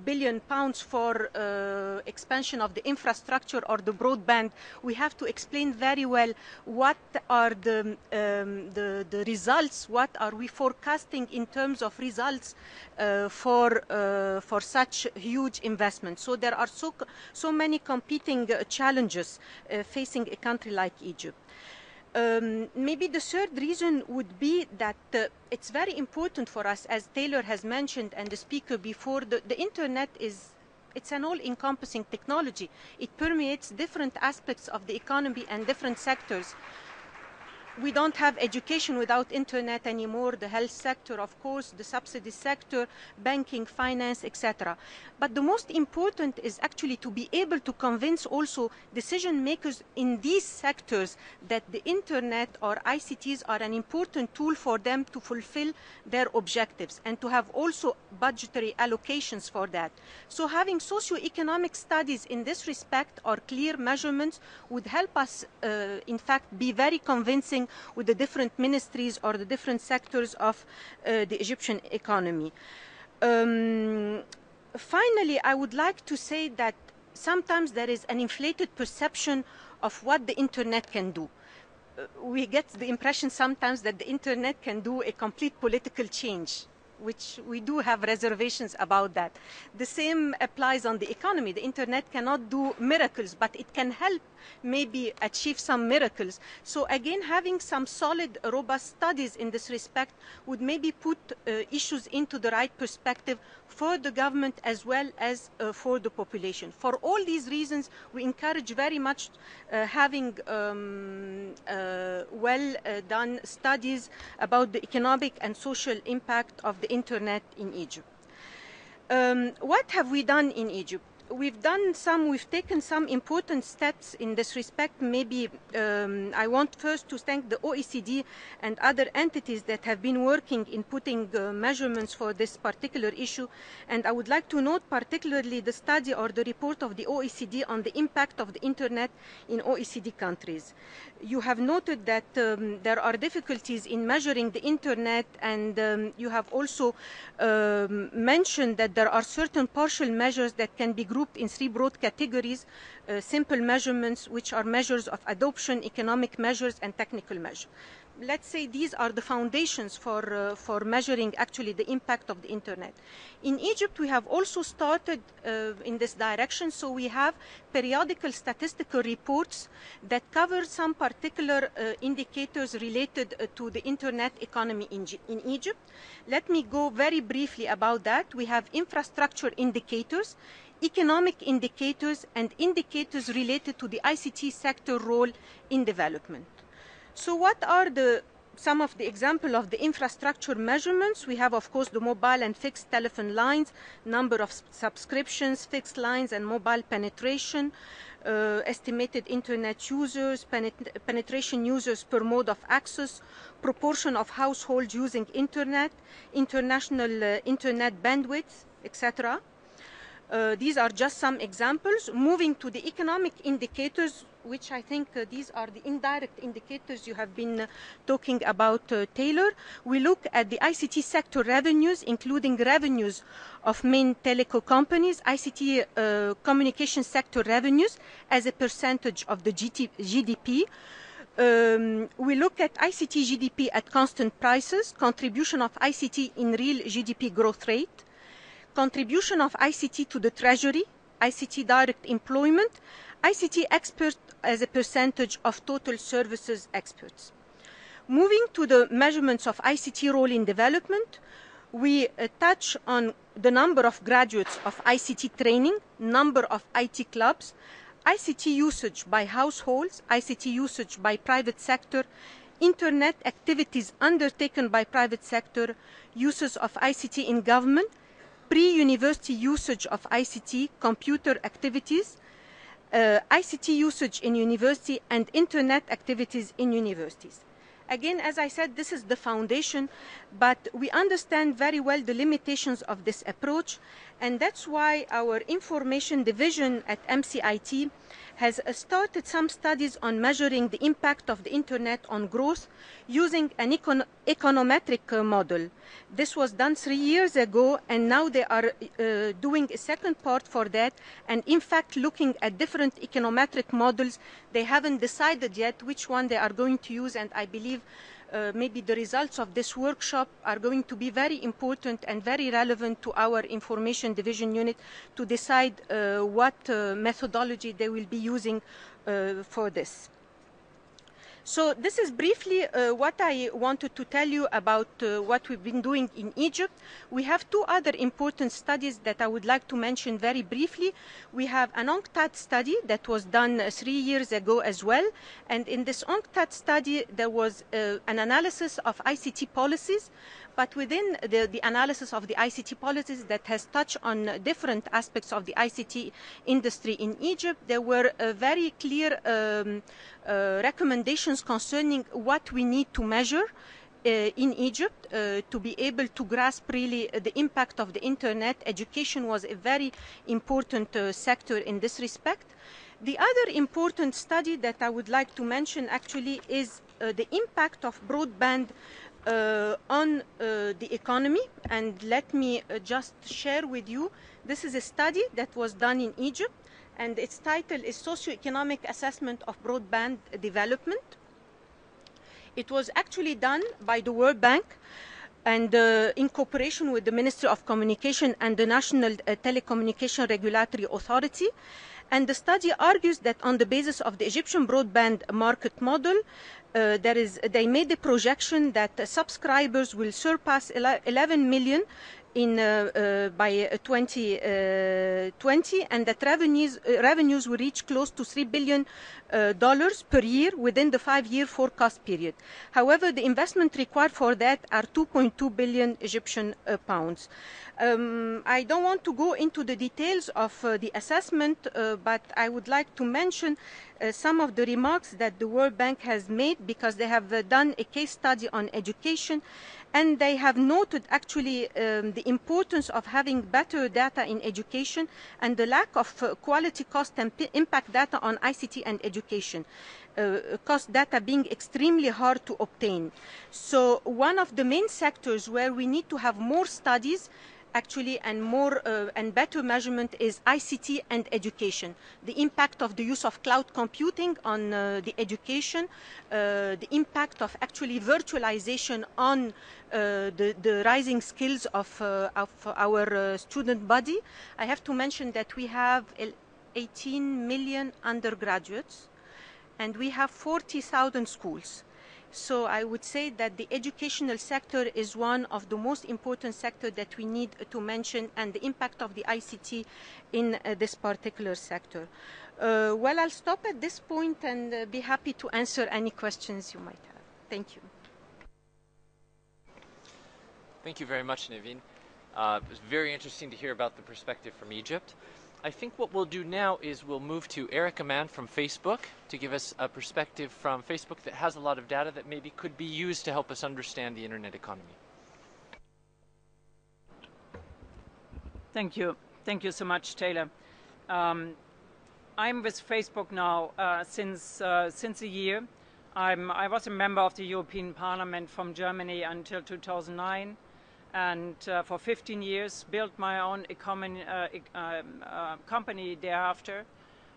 billion pounds for uh, expansion of the infrastructure or the broadband, we have to explain very well what are the, um, the, the, results, what are we forecasting in terms of results uh, for, uh, for such huge investments. So there are so, so many competing uh, challenges uh, facing a country like Egypt. Um, maybe the third reason would be that uh, it's very important for us, as Taylor has mentioned and the speaker before, the, the internet is it's an all-encompassing technology. It permeates different aspects of the economy and different sectors. We don't have education without internet anymore, the health sector, of course, the subsidy sector, banking, finance, etc. But the most important is actually to be able to convince also decision makers in these sectors that the internet or ICTs are an important tool for them to fulfill their objectives and to have also budgetary allocations for that. So having socio-economic studies in this respect or clear measurements would help us, uh, in fact, be very convincing with the different ministries or the different sectors of uh, the Egyptian economy. Um, finally, I would like to say that sometimes there is an inflated perception of what the internet can do. Uh, we get the impression sometimes that the internet can do a complete political change which we do have reservations about that. The same applies on the economy. The internet cannot do miracles, but it can help maybe achieve some miracles. So again, having some solid, robust studies in this respect would maybe put uh, issues into the right perspective for the government as well as uh, for the population. For all these reasons, we encourage very much uh, having um, uh, well uh, done studies about the economic and social impact of the internet in Egypt. Um, what have we done in Egypt? We've done some, we've taken some important steps in this respect. Maybe um, I want first to thank the OECD and other entities that have been working in putting uh, measurements for this particular issue. And I would like to note particularly the study or the report of the OECD on the impact of the internet in OECD countries. You have noted that um, there are difficulties in measuring the internet and um, you have also um, mentioned that there are certain partial measures that can be grouped in three broad categories, uh, simple measurements, which are measures of adoption, economic measures, and technical measures. Let's say these are the foundations for, uh, for measuring actually the impact of the internet. In Egypt, we have also started uh, in this direction, so we have periodical statistical reports that cover some particular uh, indicators related uh, to the internet economy in, in Egypt. Let me go very briefly about that. We have infrastructure indicators economic indicators and indicators related to the ICT sector role in development. So what are the some of the example of the infrastructure measurements, we have, of course, the mobile and fixed telephone lines, number of subscriptions, fixed lines and mobile penetration, uh, estimated internet users, penet penetration users per mode of access, proportion of households using internet, international uh, internet bandwidth, etc. Uh, these are just some examples. Moving to the economic indicators, which I think uh, these are the indirect indicators you have been uh, talking about, uh, Taylor. We look at the ICT sector revenues, including revenues of main teleco companies, ICT uh, communication sector revenues as a percentage of the GT GDP. Um, we look at ICT GDP at constant prices, contribution of ICT in real GDP growth rate, contribution of ICT to the Treasury, ICT direct employment, ICT expert as a percentage of total services experts. Moving to the measurements of ICT role in development, we uh, touch on the number of graduates of ICT training, number of IT clubs, ICT usage by households, ICT usage by private sector, internet activities undertaken by private sector, uses of ICT in government, pre-university usage of ICT, computer activities, uh, ICT usage in university and internet activities in universities. Again, as I said, this is the foundation, but we understand very well the limitations of this approach, and that's why our information division at MCIT has started some studies on measuring the impact of the internet on growth using an econ econometric model. This was done three years ago, and now they are uh, doing a second part for that, and in fact looking at different econometric models. They haven't decided yet which one they are going to use, and I believe uh, maybe the results of this workshop are going to be very important and very relevant to our information division unit to decide uh, what uh, methodology they will be using uh, for this. So this is briefly uh, what I wanted to tell you about uh, what we've been doing in Egypt. We have two other important studies that I would like to mention very briefly. We have an UNCTAD study that was done uh, three years ago as well. And in this UNCTAD study, there was uh, an analysis of ICT policies but within the, the, analysis of the ICT policies that has touched on different aspects of the ICT industry in Egypt, there were uh, very clear um, uh, recommendations concerning what we need to measure uh, in Egypt uh, to be able to grasp really the impact of the internet. Education was a very important uh, sector in this respect. The other important study that I would like to mention actually is uh, the impact of broadband uh, on uh, the economy and let me uh, just share with you this is a study that was done in Egypt and its title is Socioeconomic Assessment of Broadband Development. It was actually done by the World Bank and uh, in cooperation with the Ministry of Communication and the National uh, Telecommunication Regulatory Authority. And the study argues that on the basis of the Egyptian broadband market model, uh, there is, they made the projection that uh, subscribers will surpass 11 million in, uh, uh, by 2020 uh, and that revenues, revenues will reach close to $3 billion per year within the five-year forecast period. However, the investment required for that are 2.2 billion Egyptian pounds. Um, I don't want to go into the details of the assessment, but I would like to mention uh, some of the remarks that the World Bank has made because they have uh, done a case study on education and they have noted actually um, the importance of having better data in education and the lack of uh, quality cost and impact data on ICT and education. Uh, cost data being extremely hard to obtain. So one of the main sectors where we need to have more studies actually and more uh, and better measurement is ICT and education. The impact of the use of cloud computing on uh, the education, uh, the impact of actually virtualization on uh, the, the, rising skills of, uh, of our uh, student body. I have to mention that we have 18 million undergraduates and we have 40,000 schools. So I would say that the educational sector is one of the most important sectors that we need to mention and the impact of the ICT in uh, this particular sector. Uh, well, I'll stop at this point and uh, be happy to answer any questions you might have. Thank you. Thank you very much, Naveen. Uh, it was very interesting to hear about the perspective from Egypt. I think what we'll do now is we'll move to Erika Mann from Facebook to give us a perspective from Facebook that has a lot of data that maybe could be used to help us understand the internet economy. Thank you. Thank you so much, Taylor. Um, I'm with Facebook now uh, since uh, since a year. I'm, I was a member of the European Parliament from Germany until 2009 and uh, for 15 years built my own uh, um, uh, company thereafter.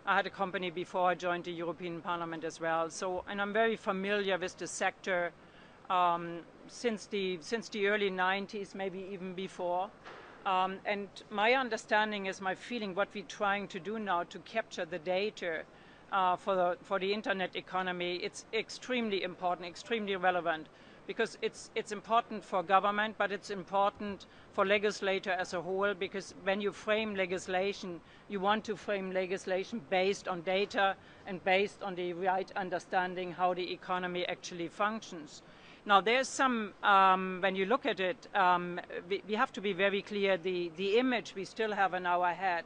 I had a company before I joined the European Parliament as well. So, and I'm very familiar with the sector um, since the since the early 90s, maybe even before. Um, and my understanding is my feeling what we're trying to do now to capture the data uh, for the for the internet economy. It's extremely important, extremely relevant because it's, it's important for government, but it's important for legislator as a whole, because when you frame legislation, you want to frame legislation based on data and based on the right understanding how the economy actually functions. Now, there's some, um, when you look at it, um, we, we, have to be very clear, the, the image we still have in our head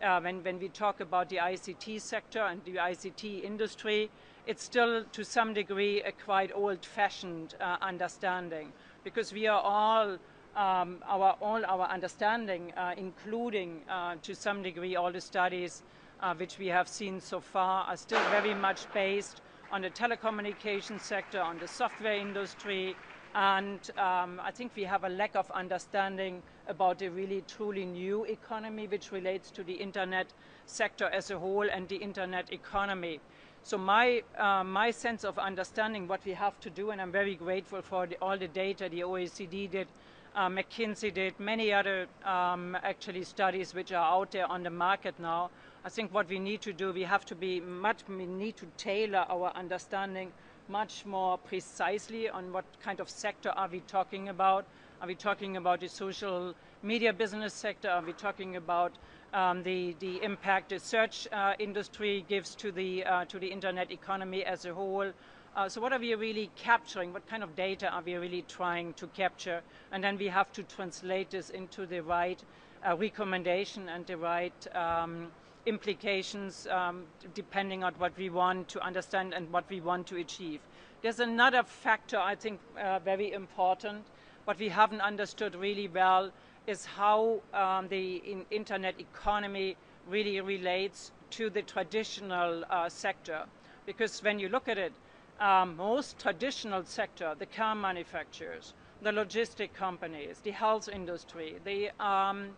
uh, when, when we talk about the ICT sector and the ICT industry, it's still to some degree a quite old-fashioned uh, understanding because we are all um, our all our understanding, uh, including uh, to some degree all the studies uh, which we have seen so far, are still very much based on the telecommunication sector, on the software industry, and um, I think we have a lack of understanding about a really truly new economy which relates to the internet sector as a whole and the internet economy. So my, uh, my sense of understanding what we have to do, and I'm very grateful for the, all the data the OECD did, uh, McKinsey did, many other um, actually studies which are out there on the market now. I think what we need to do, we have to be much, we need to tailor our understanding much more precisely on what kind of sector are we talking about. Are we talking about the social media business sector? Are we talking about um, the, the impact the search uh, industry gives to the, uh, to the internet economy as a whole? Uh, so what are we really capturing? What kind of data are we really trying to capture? And then we have to translate this into the right uh, recommendation and the right um, implications um, depending on what we want to understand and what we want to achieve. There's another factor I think uh, very important. What we haven't understood really well is how um, the in internet economy really relates to the traditional uh, sector. Because when you look at it, um, most traditional sector, the car manufacturers, the logistic companies, the health industry, the, um,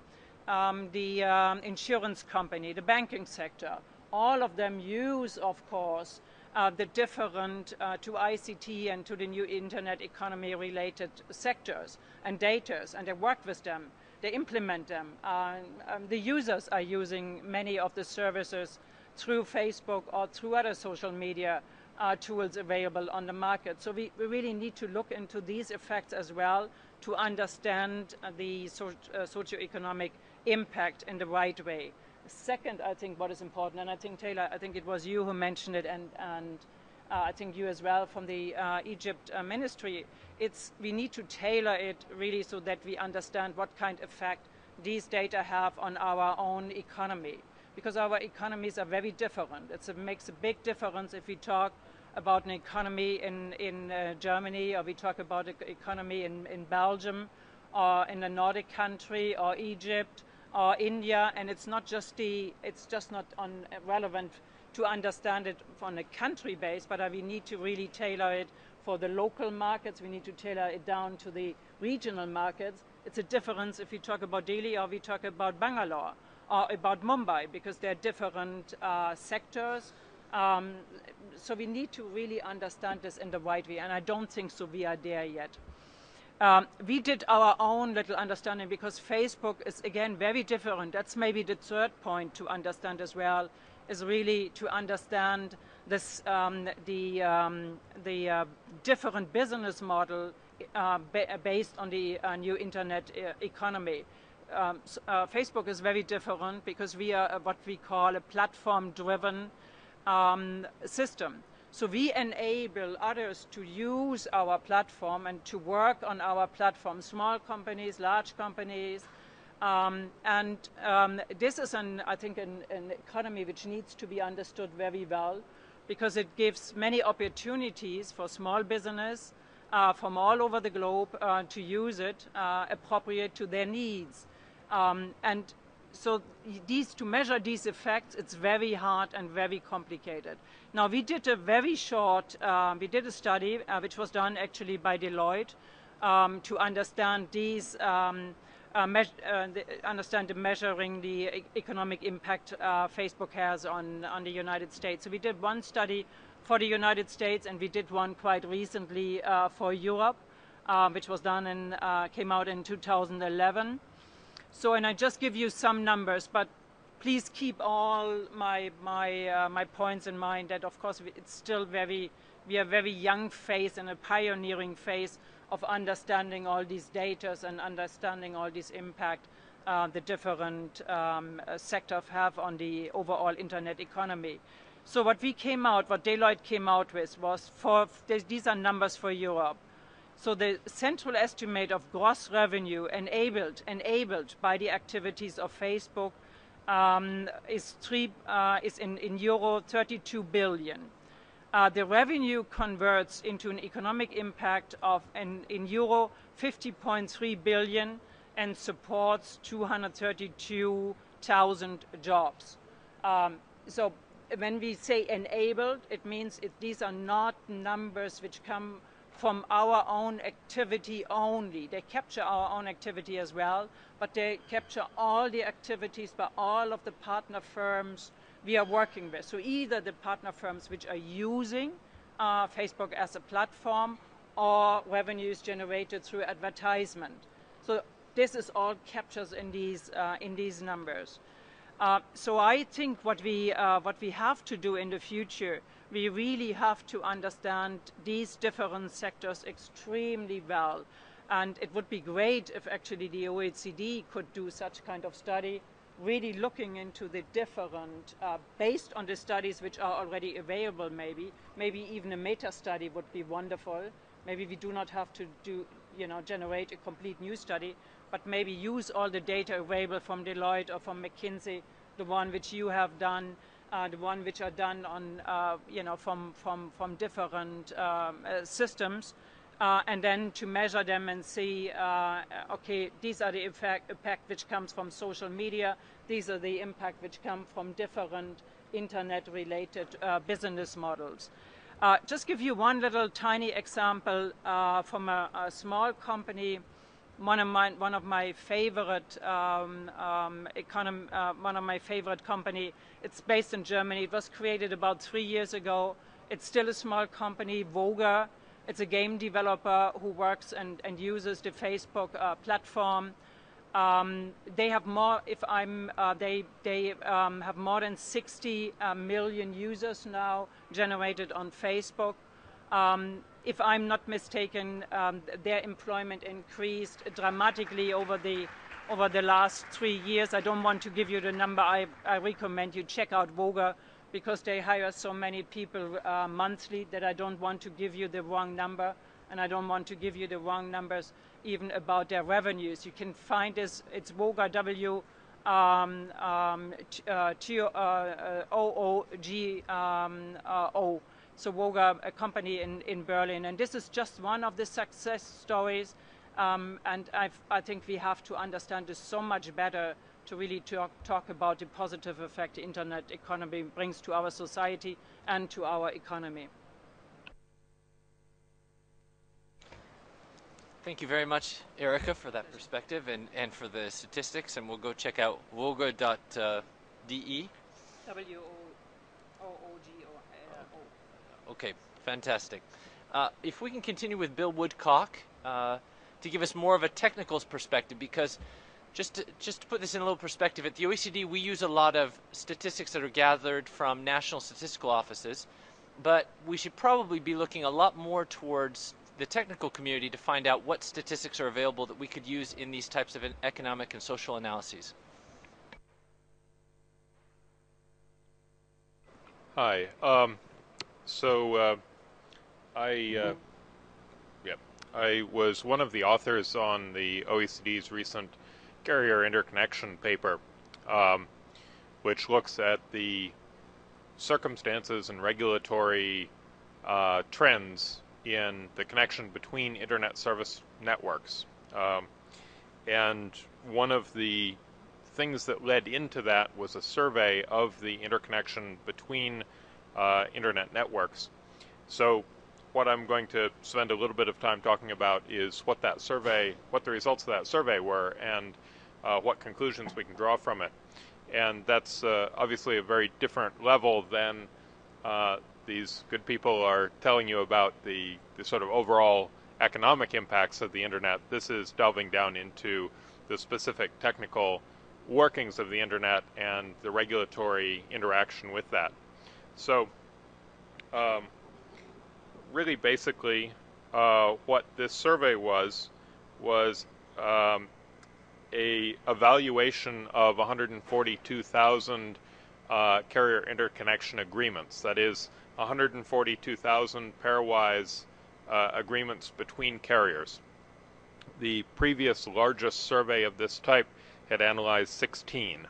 um, the um, insurance company, the banking sector, all of them use, of course, uh, the different uh, to ICT and to the new internet economy related sectors and datas, and they work with them, they implement them. Uh, um, the users are using many of the services through Facebook or through other social media uh, tools available on the market. So we, we, really need to look into these effects as well to understand the so, uh, socioeconomic impact in the right way. Second, I think what is important, and I think Taylor, I think it was you who mentioned it, and, and I think you as well from the uh, Egypt uh, ministry, it's, we need to tailor it really so that we understand what kind of effect these data have on our own economy. Because our economies are very different. It's, it makes a big difference if we talk about an economy in, in uh, Germany or we talk about an economy in, in Belgium or in a Nordic country or Egypt or India. And it's not just the, it's just not on, relevant to understand it on a country base but uh, we need to really tailor it for the local markets, we need to tailor it down to the regional markets. It's a difference if we talk about Delhi or we talk about Bangalore or about Mumbai because they're different uh, sectors. Um, so we need to really understand this in the right way, and I don't think so we are there yet. Um, we did our own little understanding because Facebook is again very different. That's maybe the third point to understand as well, is really to understand this, um, the, um, the uh, different business model uh, ba based on the uh, new internet uh, economy um, uh, Facebook is very different because we are what we call a platform-driven um, system. So we enable others to use our platform and to work on our platform, small companies, large companies. Um, and um, this is, an, I think, an, an, economy which needs to be understood very well because it gives many opportunities for small business uh, from all over the globe uh, to use it uh, appropriate to their needs. Um, and so these to measure these effects, it's very hard and very complicated. Now we did a very short, uh, we did a study uh, which was done actually by Deloitte um, to understand these, um, uh, uh the, understand the measuring the economic impact uh, Facebook has on on the United States. So we did one study for the United States, and we did one quite recently uh, for Europe, which was done and came out in 2011. So, and I just give you some numbers, but please keep all my my uh, my points in mind. That of course it's still very we are very young phase and a pioneering phase of understanding all these data and understanding all this impact uh, the different um, uh, sectors have on the overall internet economy. So what we came out, what Deloitte came out with was for these are numbers for Europe. So the central estimate of gross revenue enabled, enabled by the activities of Facebook um, is, three, uh, is in, in, euro 32 billion. Uh, the revenue converts into an economic impact of in, in euro 50.3 billion and supports 232,000 jobs. Um, so when we say enabled, it means it, these are not numbers which come from our own activity only. They capture our own activity as well, but they capture all the activities by all of the partner firms we are working with. So either the partner firms which are using uh, Facebook as a platform or revenues generated through advertisement. So this is all captured in these, uh, in these numbers. Uh, so I think what we, uh, what we have to do in the future, we really have to understand these different sectors extremely well. And it would be great if actually the OECD could do such kind of study, really looking into the different, uh, based on the studies which are already available maybe, maybe even a meta study would be wonderful. Maybe we do not have to do, you know, generate a complete new study, but maybe use all the data available from Deloitte or from McKinsey, the one which you have done, uh, the one which are done on, uh, you know, from, from, from different um, uh, systems, uh, and then to measure them and see, uh, okay, these are the effect, impact which comes from social media, these are the impact which come from different internet-related uh, business models. just give you one little tiny example from a, a small company one of my one of my favorite um, um, uh, one of my favorite company. It's based in Germany. It was created about three years ago. It's still a small company, Wooga. It's a game developer who works and, and uses the Facebook uh, platform. Um, they have more. If I'm, uh, they they um, have more than 60 uh, million users now generated on Facebook. Um, if I'm not mistaken, um, their employment increased dramatically over the over the last three years. I don't want to give you the number. I, I recommend you check out Wooga because they hire so many people uh, monthly that I don't want to give you the wrong number, and I don't want to give you the wrong numbers even about their revenues. You can find this. It's Wooga W. Um, um, uh, uh, uh, O O G um, uh, O so Wooga, a company in, in Berlin. And this is just one of the success stories. Um, and I've, i think we have to understand this so much better to really talk, talk about the positive effect the internet economy brings to our society and to our economy. Thank you very much, Erika, for that perspective and, and for the statistics. And we'll go check out wooga.de. Okay, fantastic. Uh, if we can continue with Bill Woodcock uh, to give us more of a technical perspective, because just to, just to put this in a little perspective, at the OECD we use a lot of statistics that are gathered from national statistical offices, but we should probably be looking a lot more towards the technical community to find out what statistics are available that we could use in these types of economic and social analyses. Hi. Um, so uh, I, uh, yeah, I was one of the authors on the OECD's recent carrier interconnection paper, um, which looks at the circumstances and regulatory uh, trends in the connection between internet service networks. Um, and one of the things that led into that was a survey of the interconnection between uh, internet networks. So what I'm going to spend a little bit of time talking about is what that survey, what the results of that survey were, and uh, what conclusions we can draw from it. And that's uh, obviously a very different level than uh, these good people are telling you about the, the sort of overall economic impacts of the internet. This is delving down into the specific technical workings of the internet and the regulatory interaction with that. So, um, really, basically, uh, what this survey was was um, a evaluation of 142,000 uh, carrier interconnection agreements. That is, 142,000 pairwise uh, agreements between carriers. The previous largest survey of this type had analyzed 16.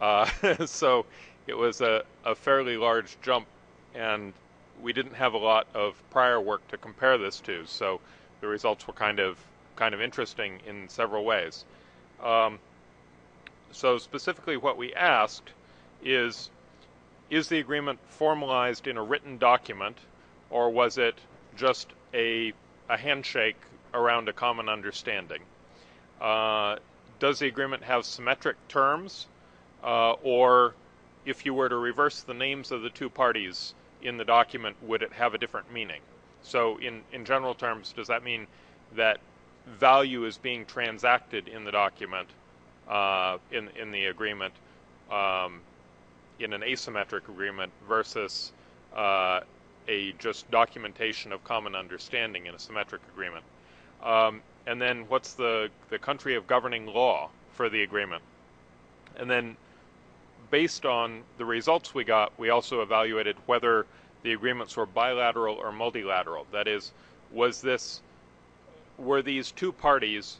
Uh, so it was a, a fairly large jump, and we didn't have a lot of prior work to compare this to, so the results were kind of kind of interesting in several ways. Um, so specifically, what we asked is: Is the agreement formalized in a written document, or was it just a a handshake around a common understanding? Uh, does the agreement have symmetric terms, uh, or if you were to reverse the names of the two parties in the document, would it have a different meaning? So, in, in general terms, does that mean that value is being transacted in the document, uh, in, in the agreement, um, in an asymmetric agreement versus uh, a just documentation of common understanding in a symmetric agreement. Um, and then what's the, the country of governing law for the agreement? And then based on the results we got, we also evaluated whether the agreements were bilateral or multilateral. That is, was this were these two parties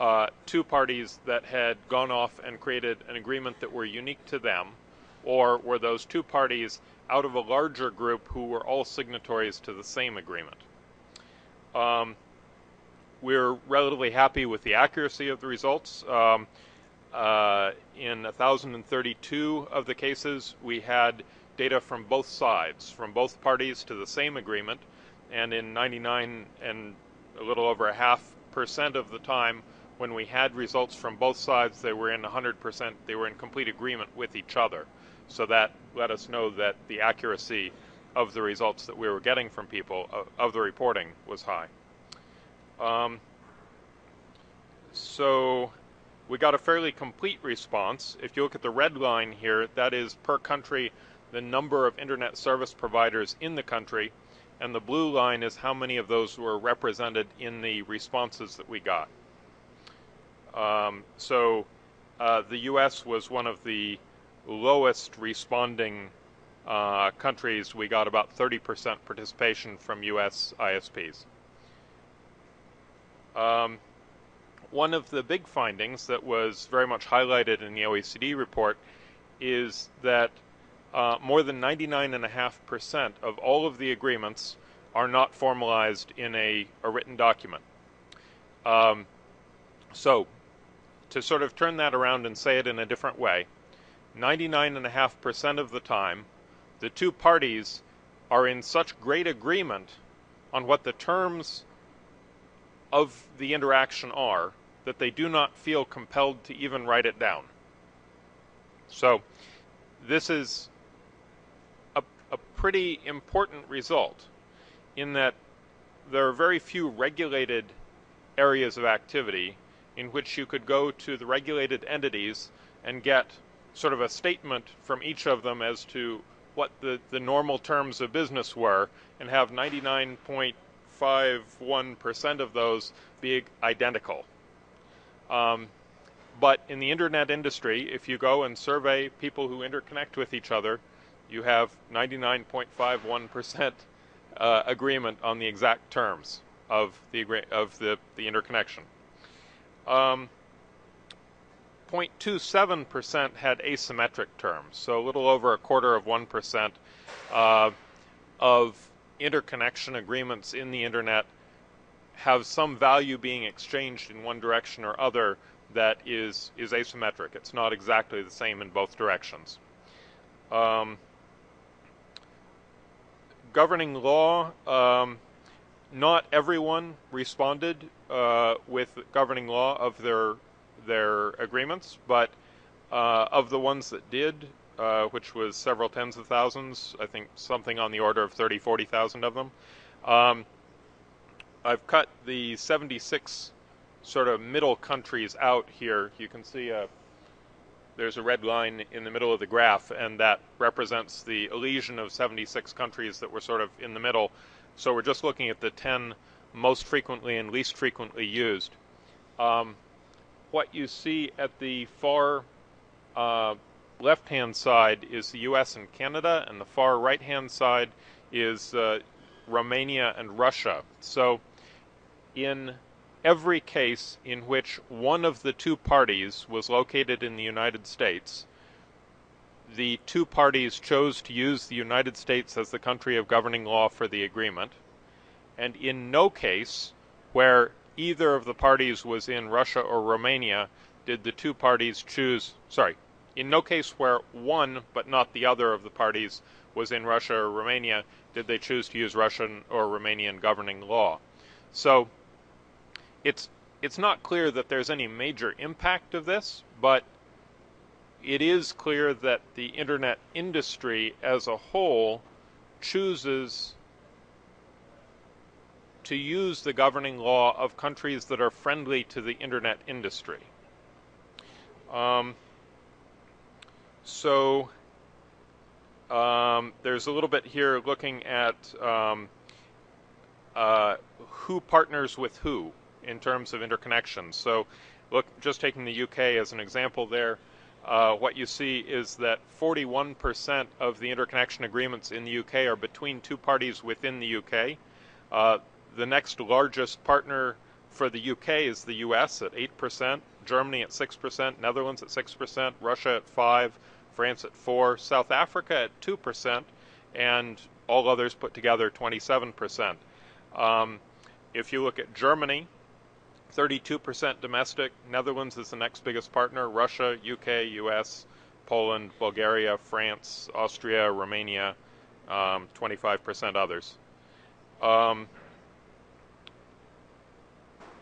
uh, two parties that had gone off and created an agreement that were unique to them, or were those two parties out of a larger group who were all signatories to the same agreement? Um, we're relatively happy with the accuracy of the results. Um, uh, in 1,032 of the cases, we had data from both sides, from both parties to the same agreement, and in 99 and a little over a half percent of the time, when we had results from both sides, they were in 100%, they were in complete agreement with each other. So that let us know that the accuracy of the results that we were getting from people, uh, of the reporting, was high. Um, so we got a fairly complete response. If you look at the red line here, that is per country the number of internet service providers in the country, and the blue line is how many of those were represented in the responses that we got. Um, so uh, the U.S. was one of the lowest responding uh, countries. We got about 30% participation from U.S. ISPs. Um, one of the big findings that was very much highlighted in the OECD report is that uh, more than 99.5% of all of the agreements are not formalized in a, a written document. Um, so to sort of turn that around and say it in a different way, 99.5% of the time, the two parties are in such great agreement on what the terms of the interaction are that they do not feel compelled to even write it down. So, this is pretty important result in that there are very few regulated areas of activity in which you could go to the regulated entities and get sort of a statement from each of them as to what the, the normal terms of business were and have 99.51% of those be identical. Um, but in the internet industry, if you go and survey people who interconnect with each other, you have 99.51% uh, agreement on the exact terms of the of the, the interconnection. Um, 0.27% had asymmetric terms, so a little over a quarter of 1% uh, of interconnection agreements in the internet have some value being exchanged in one direction or other that is is asymmetric. It's not exactly the same in both directions. Um, governing law, um, not everyone responded uh, with governing law of their their agreements, but uh, of the ones that did, uh, which was several tens of thousands, I think something on the order of 30, 40,000 of them. Um, I've cut the 76 sort of middle countries out here. You can see a, there's a red line in the middle of the graph, and that represents the elision of 76 countries that were sort of in the middle. So we're just looking at the 10 most frequently and least frequently used. Um, what you see at the far uh, left-hand side is the U.S. and Canada, and the far right-hand side is uh, Romania and Russia. So in every case in which one of the two parties was located in the United States, the two parties chose to use the United States as the country of governing law for the agreement and in no case where either of the parties was in Russia or Romania did the two parties choose, sorry, in no case where one but not the other of the parties was in Russia or Romania did they choose to use Russian or Romanian governing law. So it's it's not clear that there's any major impact of this, but it is clear that the internet industry as a whole chooses to use the governing law of countries that are friendly to the internet industry. Um, so um, there's a little bit here looking at um, uh, who partners with who in terms of interconnections. So, look, just taking the UK as an example there, uh, what you see is that 41% of the interconnection agreements in the UK are between two parties within the UK. Uh, the next largest partner for the UK is the US at 8%, Germany at 6%, Netherlands at 6%, Russia at 5, France at 4, South Africa at 2%, and all others put together 27%. Um, if you look at Germany, 32% domestic. Netherlands is the next biggest partner. Russia, UK, US, Poland, Bulgaria, France, Austria, Romania, um, 25% others. Um,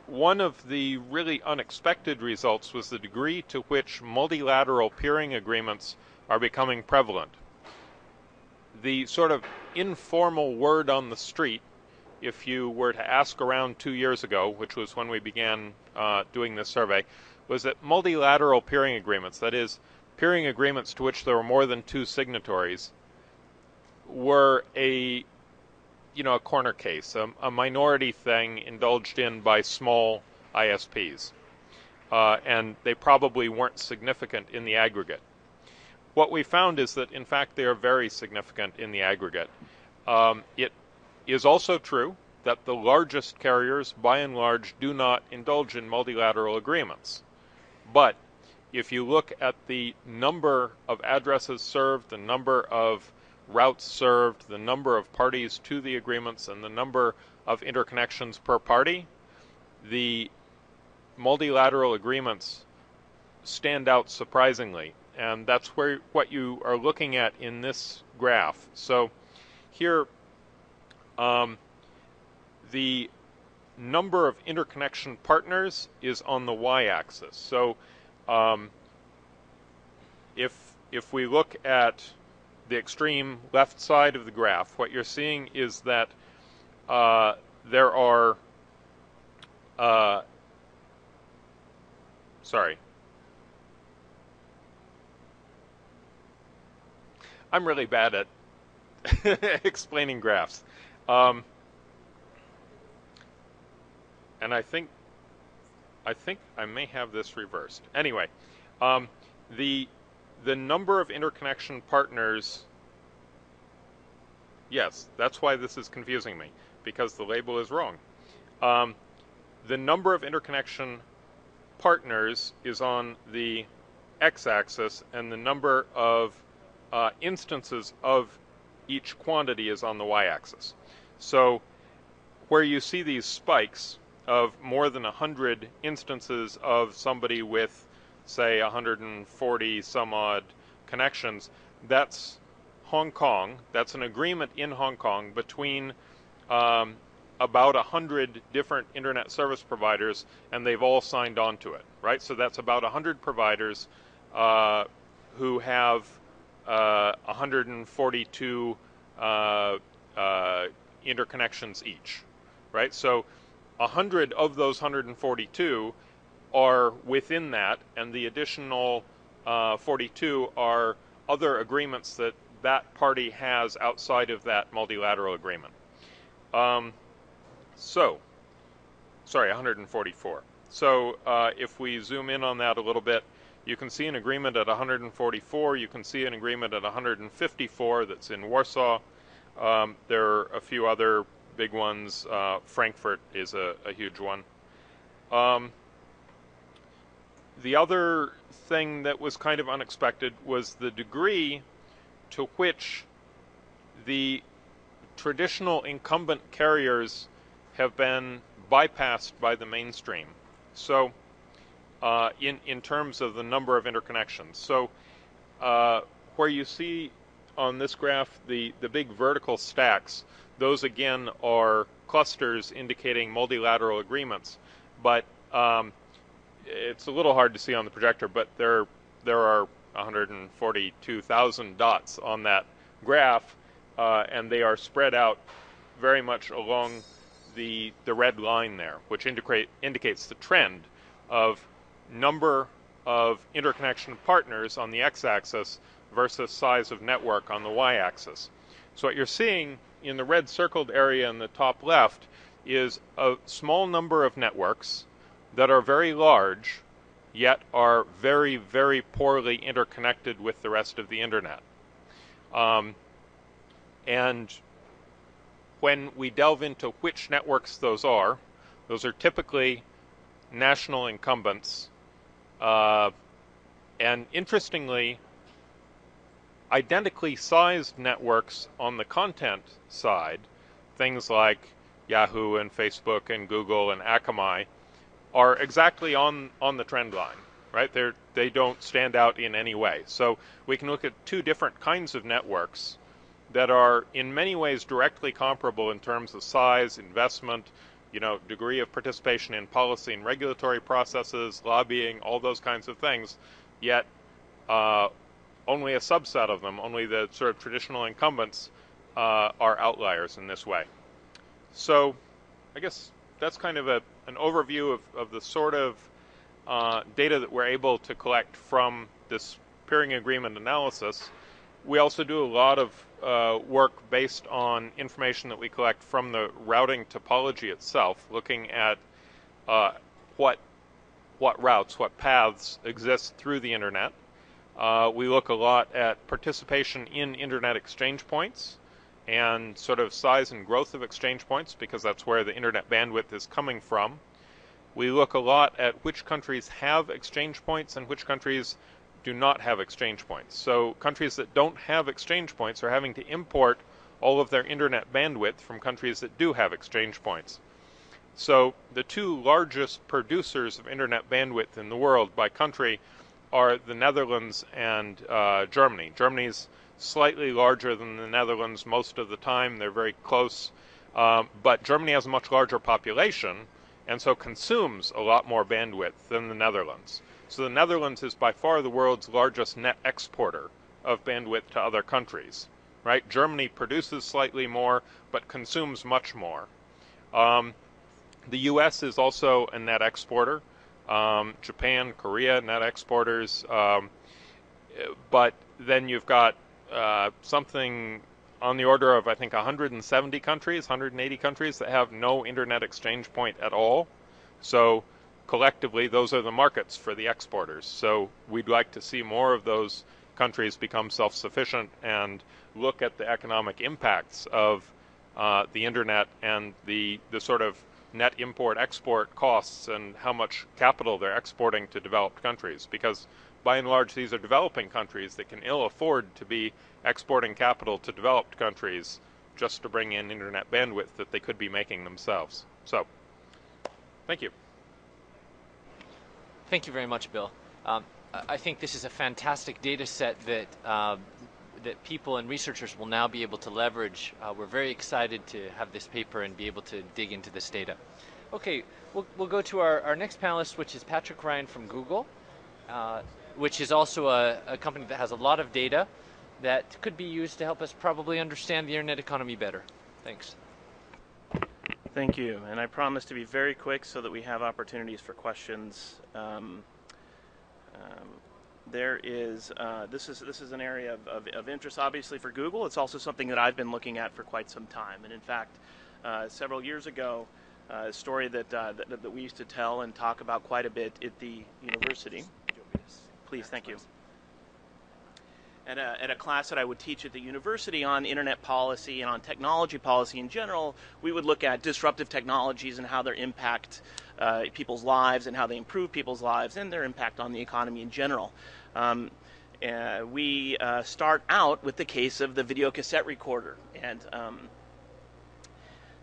one of the really unexpected results was the degree to which multilateral peering agreements are becoming prevalent. The sort of informal word on the street if you were to ask around two years ago, which was when we began uh, doing this survey, was that multilateral peering agreements, that is, peering agreements to which there were more than two signatories, were a you know a corner case, a, a minority thing indulged in by small ISPs, uh, and they probably weren't significant in the aggregate. What we found is that in fact they are very significant in the aggregate. Um, it is also true that the largest carriers, by and large, do not indulge in multilateral agreements. But if you look at the number of addresses served, the number of routes served, the number of parties to the agreements, and the number of interconnections per party, the multilateral agreements stand out surprisingly. And that's where what you are looking at in this graph. So here um, the number of interconnection partners is on the y-axis. So um, if if we look at the extreme left side of the graph, what you're seeing is that uh, there are uh, sorry. I'm really bad at explaining graphs. Um, and I think I think I may have this reversed. Anyway, um, the the number of interconnection partners. Yes, that's why this is confusing me because the label is wrong. Um, the number of interconnection partners is on the x-axis, and the number of uh, instances of each quantity is on the y-axis. So where you see these spikes of more than 100 instances of somebody with, say, 140 some odd connections, that's Hong Kong. That's an agreement in Hong Kong between um, about 100 different internet service providers, and they've all signed on to it, right? So that's about 100 providers uh, who have uh, 142 uh, uh interconnections each, right? So 100 of those 142 are within that, and the additional uh, 42 are other agreements that that party has outside of that multilateral agreement. Um, so, sorry, 144. So uh, if we zoom in on that a little bit, you can see an agreement at 144. You can see an agreement at 154 that's in Warsaw. Um, there are a few other big ones. Uh, Frankfurt is a, a huge one. Um, the other thing that was kind of unexpected was the degree to which the traditional incumbent carriers have been bypassed by the mainstream. So, uh, in in terms of the number of interconnections, so uh, where you see on this graph, the, the big vertical stacks, those again are clusters indicating multilateral agreements. But um, it's a little hard to see on the projector, but there, there are 142,000 dots on that graph, uh, and they are spread out very much along the, the red line there, which indicate, indicates the trend of number of interconnection partners on the x-axis versus size of network on the y-axis. So what you're seeing in the red circled area in the top left is a small number of networks that are very large, yet are very, very poorly interconnected with the rest of the internet. Um, and when we delve into which networks those are, those are typically national incumbents. Uh, and interestingly, identically sized networks on the content side, things like Yahoo and Facebook and Google and Akamai, are exactly on, on the trend line, right? They're, they don't stand out in any way. So we can look at two different kinds of networks that are in many ways directly comparable in terms of size, investment, you know, degree of participation in policy and regulatory processes, lobbying, all those kinds of things, yet uh, only a subset of them, only the sort of traditional incumbents, uh, are outliers in this way. So I guess that's kind of a, an overview of, of the sort of uh, data that we're able to collect from this peering agreement analysis. We also do a lot of uh, work based on information that we collect from the routing topology itself, looking at uh, what what routes, what paths exist through the internet. Uh, we look a lot at participation in internet exchange points and sort of size and growth of exchange points because that's where the internet bandwidth is coming from. We look a lot at which countries have exchange points and which countries do not have exchange points. So countries that don't have exchange points are having to import all of their internet bandwidth from countries that do have exchange points. So the two largest producers of internet bandwidth in the world by country are the Netherlands and uh, Germany. Germany's slightly larger than the Netherlands most of the time. They're very close. Um, but Germany has a much larger population and so consumes a lot more bandwidth than the Netherlands. So the Netherlands is by far the world's largest net exporter of bandwidth to other countries. Right? Germany produces slightly more but consumes much more. Um, the U.S. is also a net exporter. Um, Japan, Korea, net exporters. Um, but then you've got uh, something on the order of I think 170 countries, 180 countries that have no internet exchange point at all. So collectively, those are the markets for the exporters. So we'd like to see more of those countries become self-sufficient and look at the economic impacts of uh, the internet and the the sort of net import-export costs and how much capital they're exporting to developed countries because by and large, these are developing countries that can ill afford to be exporting capital to developed countries just to bring in internet bandwidth that they could be making themselves. So, thank you. Thank you very much, Bill. Um, I think this is a fantastic data set that uh, that people and researchers will now be able to leverage. Uh, we're very excited to have this paper and be able to dig into this data. Okay, we'll, we'll go to our, our next panelist, which is Patrick Ryan from Google. Uh, which is also a, a company that has a lot of data that could be used to help us probably understand the internet economy better. Thanks. Thank you. And I promise to be very quick so that we have opportunities for questions. Um, um, there is uh, this is this is an area of, of, of, interest, obviously for Google. It's also something that I've been looking at for quite some time. And in fact, uh, several years ago, uh, a story that, uh, that, that we used to tell and talk about quite a bit at the university Please, thank you. At a, at a class that I would teach at the university on internet policy and on technology policy in general, we would look at disruptive technologies and how their impact uh, people's lives and how they improve people's lives and their impact on the economy in general. Um, uh, we uh, start out with the case of the video cassette recorder. And um,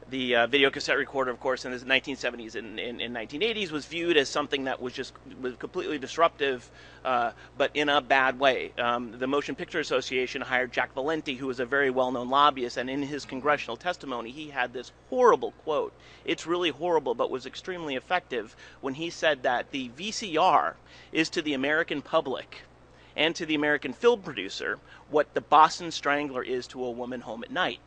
the uh, video cassette recorder, of course, in the 1970s and, and, and, 1980s was viewed as something that was just was completely disruptive, uh, but in a bad way. Um, the Motion Picture Association hired Jack Valenti, who was a very well-known lobbyist, and in his congressional testimony, he had this horrible quote. It's really horrible, but was extremely effective when he said that the VCR is to the American public and to the American film producer what the Boston Strangler is to a woman home at night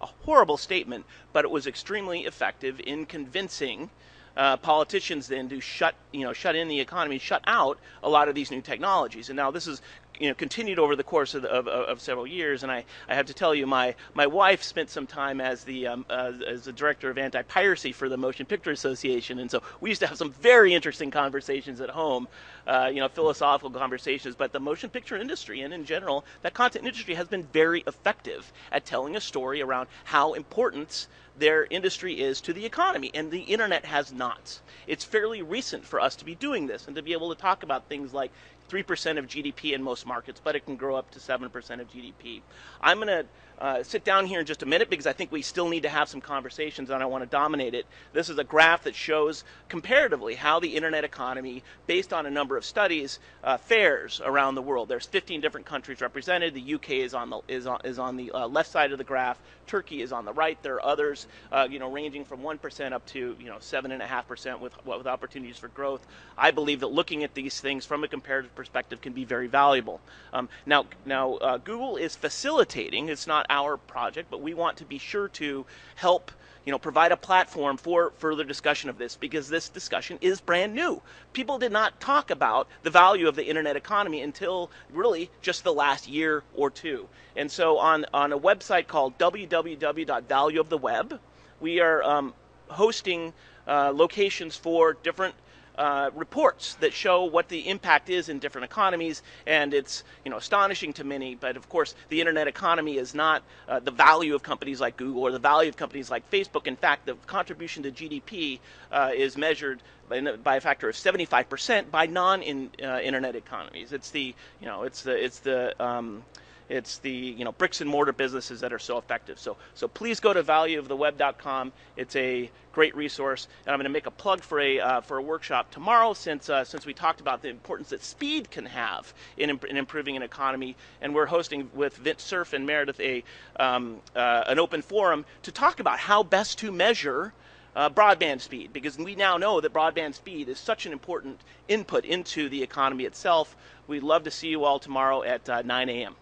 a horrible statement, but it was extremely effective in convincing uh, politicians then to shut you know shut in the economy, shut out a lot of these new technologies. And now this is you know continued over the course of, the, of, of, several years. And I, I have to tell you, my my wife spent some time as the um, uh, as the director of anti-piracy for the Motion Picture Association, and so we used to have some very interesting conversations at home, uh, you know, philosophical conversations. But the motion picture industry and in general, that content industry has been very effective at telling a story around how important their industry is to the economy, and the internet has not. It's fairly recent for us to be doing this and to be able to talk about things like 3% of GDP in most markets, but it can grow up to 7% of GDP. I'm going to uh, sit down here in just a minute because I think we still need to have some conversations and I want to dominate it. This is a graph that shows comparatively how the internet economy, based on a number of studies, uh, fares around the world. There's 15 different countries represented. The UK is on the is on, is on the uh, left side of the graph. Turkey is on the right. There are others, uh, you know, ranging from one percent up to you know seven and a half percent with with opportunities for growth. I believe that looking at these things from a comparative perspective can be very valuable. Um, now now uh, Google is facilitating. It's not our project, but we want to be sure to help you know, provide a platform for further discussion of this because this discussion is brand new. People did not talk about the value of the internet economy until really just the last year or two. And so on, on a website called www.valueoftheweb, we are um, hosting uh, locations for different uh, reports that show what the impact is in different economies, and it's you know astonishing to many. But of course, the internet economy is not uh, the value of companies like Google or the value of companies like Facebook. In fact, the contribution to GDP uh, is measured by, a factor of 75% by non-internet uh, economies. It's the you know it's the it's the um, it's the you know bricks and mortar businesses that are so effective. So so please go to valueoftheweb.com. It's a great resource, and I'm going to make a plug for a uh, for a workshop tomorrow since uh, since we talked about the importance that speed can have in, in improving an economy, and we're hosting with Vint Cerf and Meredith a um, uh, an open forum to talk about how best to measure. Uh, broadband speed because we now know that broadband speed is such an important input into the economy itself. We'd love to see you all tomorrow at uh, 9 a.m.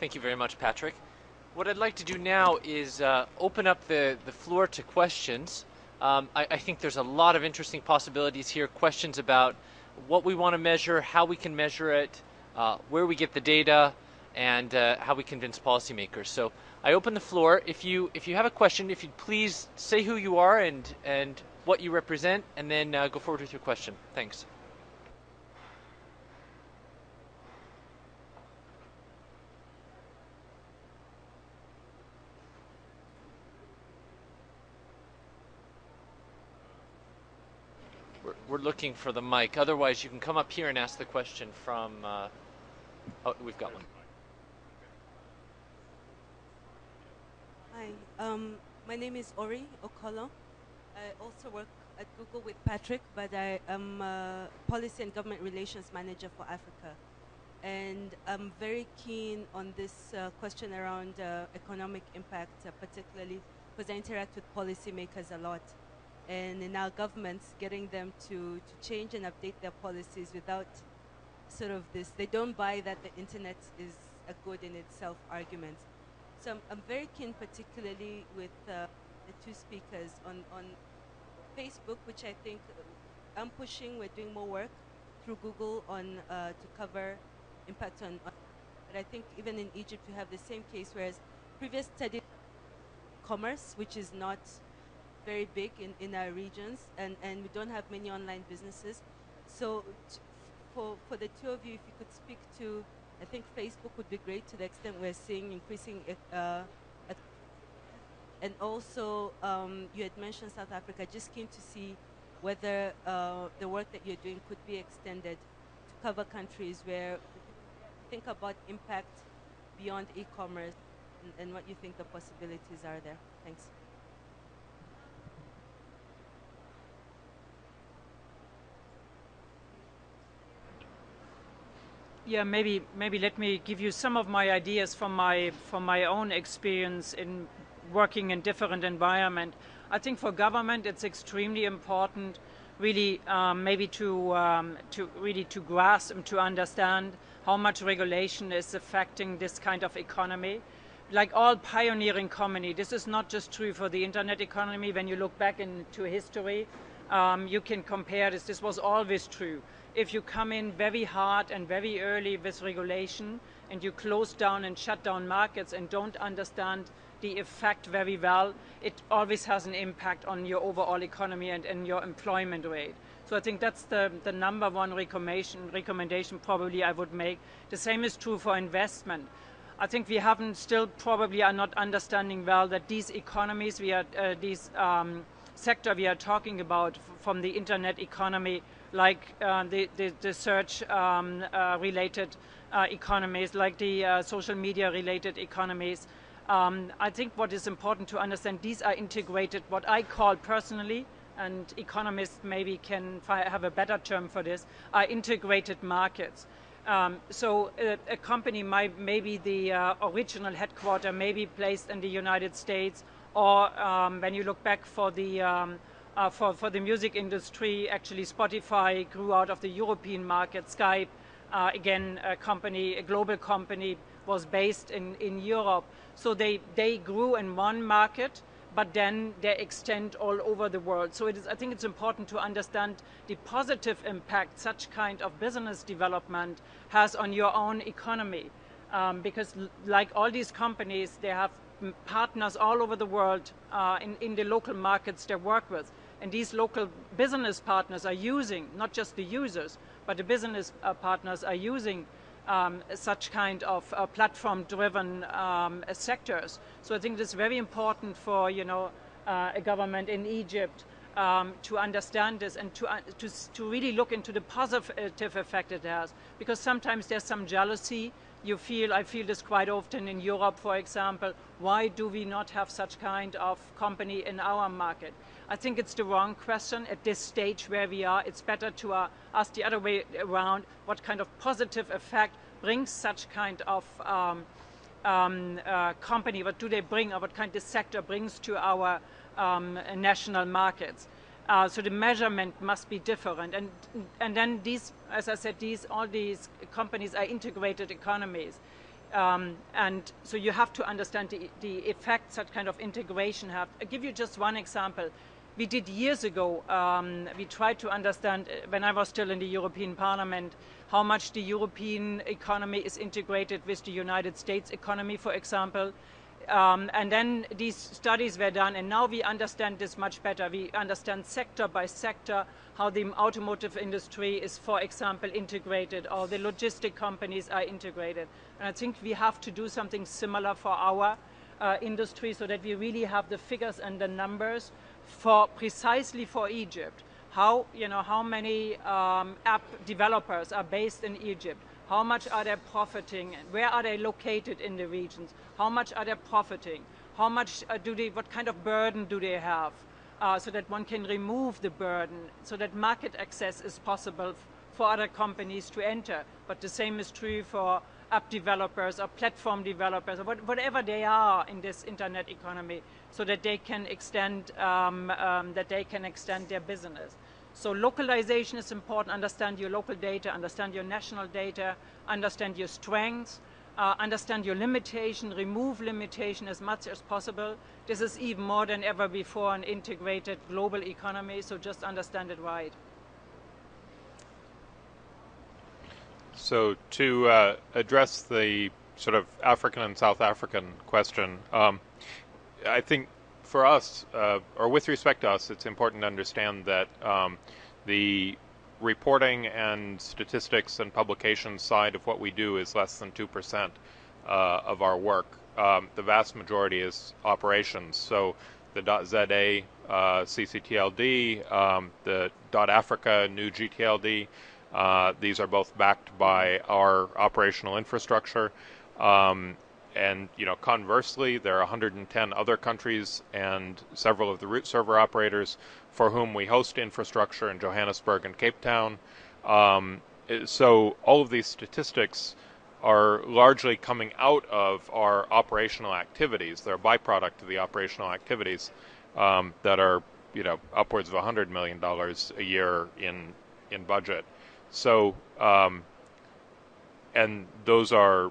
Thank you very much, Patrick. What I'd like to do now is uh, open up the, the floor to questions. Um, I, I, think there's a lot of interesting possibilities here. Questions about what we want to measure, how we can measure it, uh, where we get the data, and uh, how we convince policymakers. So I open the floor. If you if you have a question, if you'd please say who you are and and what you represent, and then uh, go forward with your question. Thanks. We're looking for the mic. Otherwise, you can come up here and ask the question from. Uh, oh, we've got one. Hi, um, my name is Ory Okolloh. I also work at Google with Patrick, but I am a policy and government relations manager for Africa. And I'm very keen on this uh, question around uh, economic impact, uh, particularly because I interact with policymakers a lot and in our governments getting them to, to change and update their policies without sort of this, they don't buy that the internet is a good in itself argument. So I'm, I'm very keen particularly with uh, the two speakers on, on Facebook, which I think I'm pushing, we're doing more work through Google on uh, to cover impact on, on, but I think even in Egypt we have the same case, whereas previous study commerce, which is not very big in, in our regions, and, and we don't have many online businesses. So for, for the two of you, if you could speak to, I think Facebook would be great to the extent we're seeing increasing, uh, and also um, you had mentioned South Africa, just keen to see whether uh, the work that you're doing could be extended to cover countries where think about impact beyond e-commerce and, and what you think the possibilities are there. Thanks. Yeah, maybe maybe let me give you some of my ideas from my from my own experience in working in different environment. I think for government it's extremely important, really um, maybe to um, to really to grasp and to understand how much regulation is affecting this kind of economy. like all pioneering company, this is not just true for the internet economy. When you look back into history, um, you can compare this. This was always true. If you come in very hard and very early with regulation and you close down and shut down markets and don't understand the effect very well, it always has an impact on your overall economy and, and your employment rate. So I think that's the, the number one recommendation, recommendation probably I would make. The same is true for investment. I think we haven't still probably are not understanding well that these economies, we are, uh, these um, sector we are talking about from the internet economy, like uh, the, the, the, search um, uh, related uh, economies, like the social media related economies, um, I think what is important to understand, these are integrated, what I call personally, and economists maybe can have a better term for this, are integrated markets. Um, so a, a, company might, maybe the uh, original headquarter may be placed in the United States, or um, when you look back for the um, uh, for, for the music industry, actually Spotify grew out of the European market. Skype, uh, again, a company, a global company, was based in, in Europe. So they, they grew in one market, but then they extend all over the world. So it is, I think it's important to understand the positive impact such kind of business development has on your own economy. Um, because like all these companies, they have partners all over the world uh, in, in the local markets they work with. And these local business partners are using, not just the users, but the business uh, partners are using um, such kind of uh, platform-driven um, sectors. So I think it's very important for you know uh, a government in Egypt um, to understand this and to, uh, to, to really look into the positive effect it has. Because sometimes there's some jealousy. You feel, I feel this quite often in Europe, for example. Why do we not have such kind of company in our market? I think it's the wrong question at this stage where we are. It's better to uh, ask the other way around what kind of positive effect brings such kind of um, um, uh, company, what do they bring, or what kind of sector brings to our um, national markets. Uh, so the measurement must be different, and and then these, as I said, these all these companies are integrated economies, um, and so you have to understand the, the effect such kind of integration have. I'll give you just one example we did years ago. Um, we tried to understand, uh, when I was still in the European Parliament, how much the European economy is integrated with the United States economy, for example. Um, and then these studies were done, and now we understand this much better. We understand sector by sector how the automotive industry is, for example, integrated, or the logistic companies are integrated. And I think we have to do something similar for our uh, industry so that we really have the figures and the numbers for precisely for Egypt. How you know how many um, app developers are based in Egypt? How much are they profiting? Where are they located in the regions? How much are they profiting? How much uh, do they? What kind of burden do they have? Uh, so that one can remove the burden, so that market access is possible for other companies to enter. But the same is true for app developers or platform developers or whatever they are in this internet economy so that they can extend um, um, that they can extend their business. So localization is important. Understand your local data, understand your national data, understand your strengths, uh, understand your limitation, remove limitation as much as possible. This is even more than ever before an integrated global economy, so just understand it right. So to uh, address the sort of African and South African question, um, I think for us, uh, or with respect to us, it's important to understand that um, the reporting and statistics and publication side of what we do is less than 2% uh, of our work. Um, the vast majority is operations. So the .ZA, uh, CCTLD, um, the .Africa, new GTLD, uh, these are both backed by our operational infrastructure. Um, and you know, conversely, there are 110 other countries and several of the root server operators for whom we host infrastructure in Johannesburg and Cape Town. Um, so all of these statistics are largely coming out of our operational activities. They're a byproduct of the operational activities um, that are, you know, upwards of 100 million dollars a year in in budget. So, um, and those are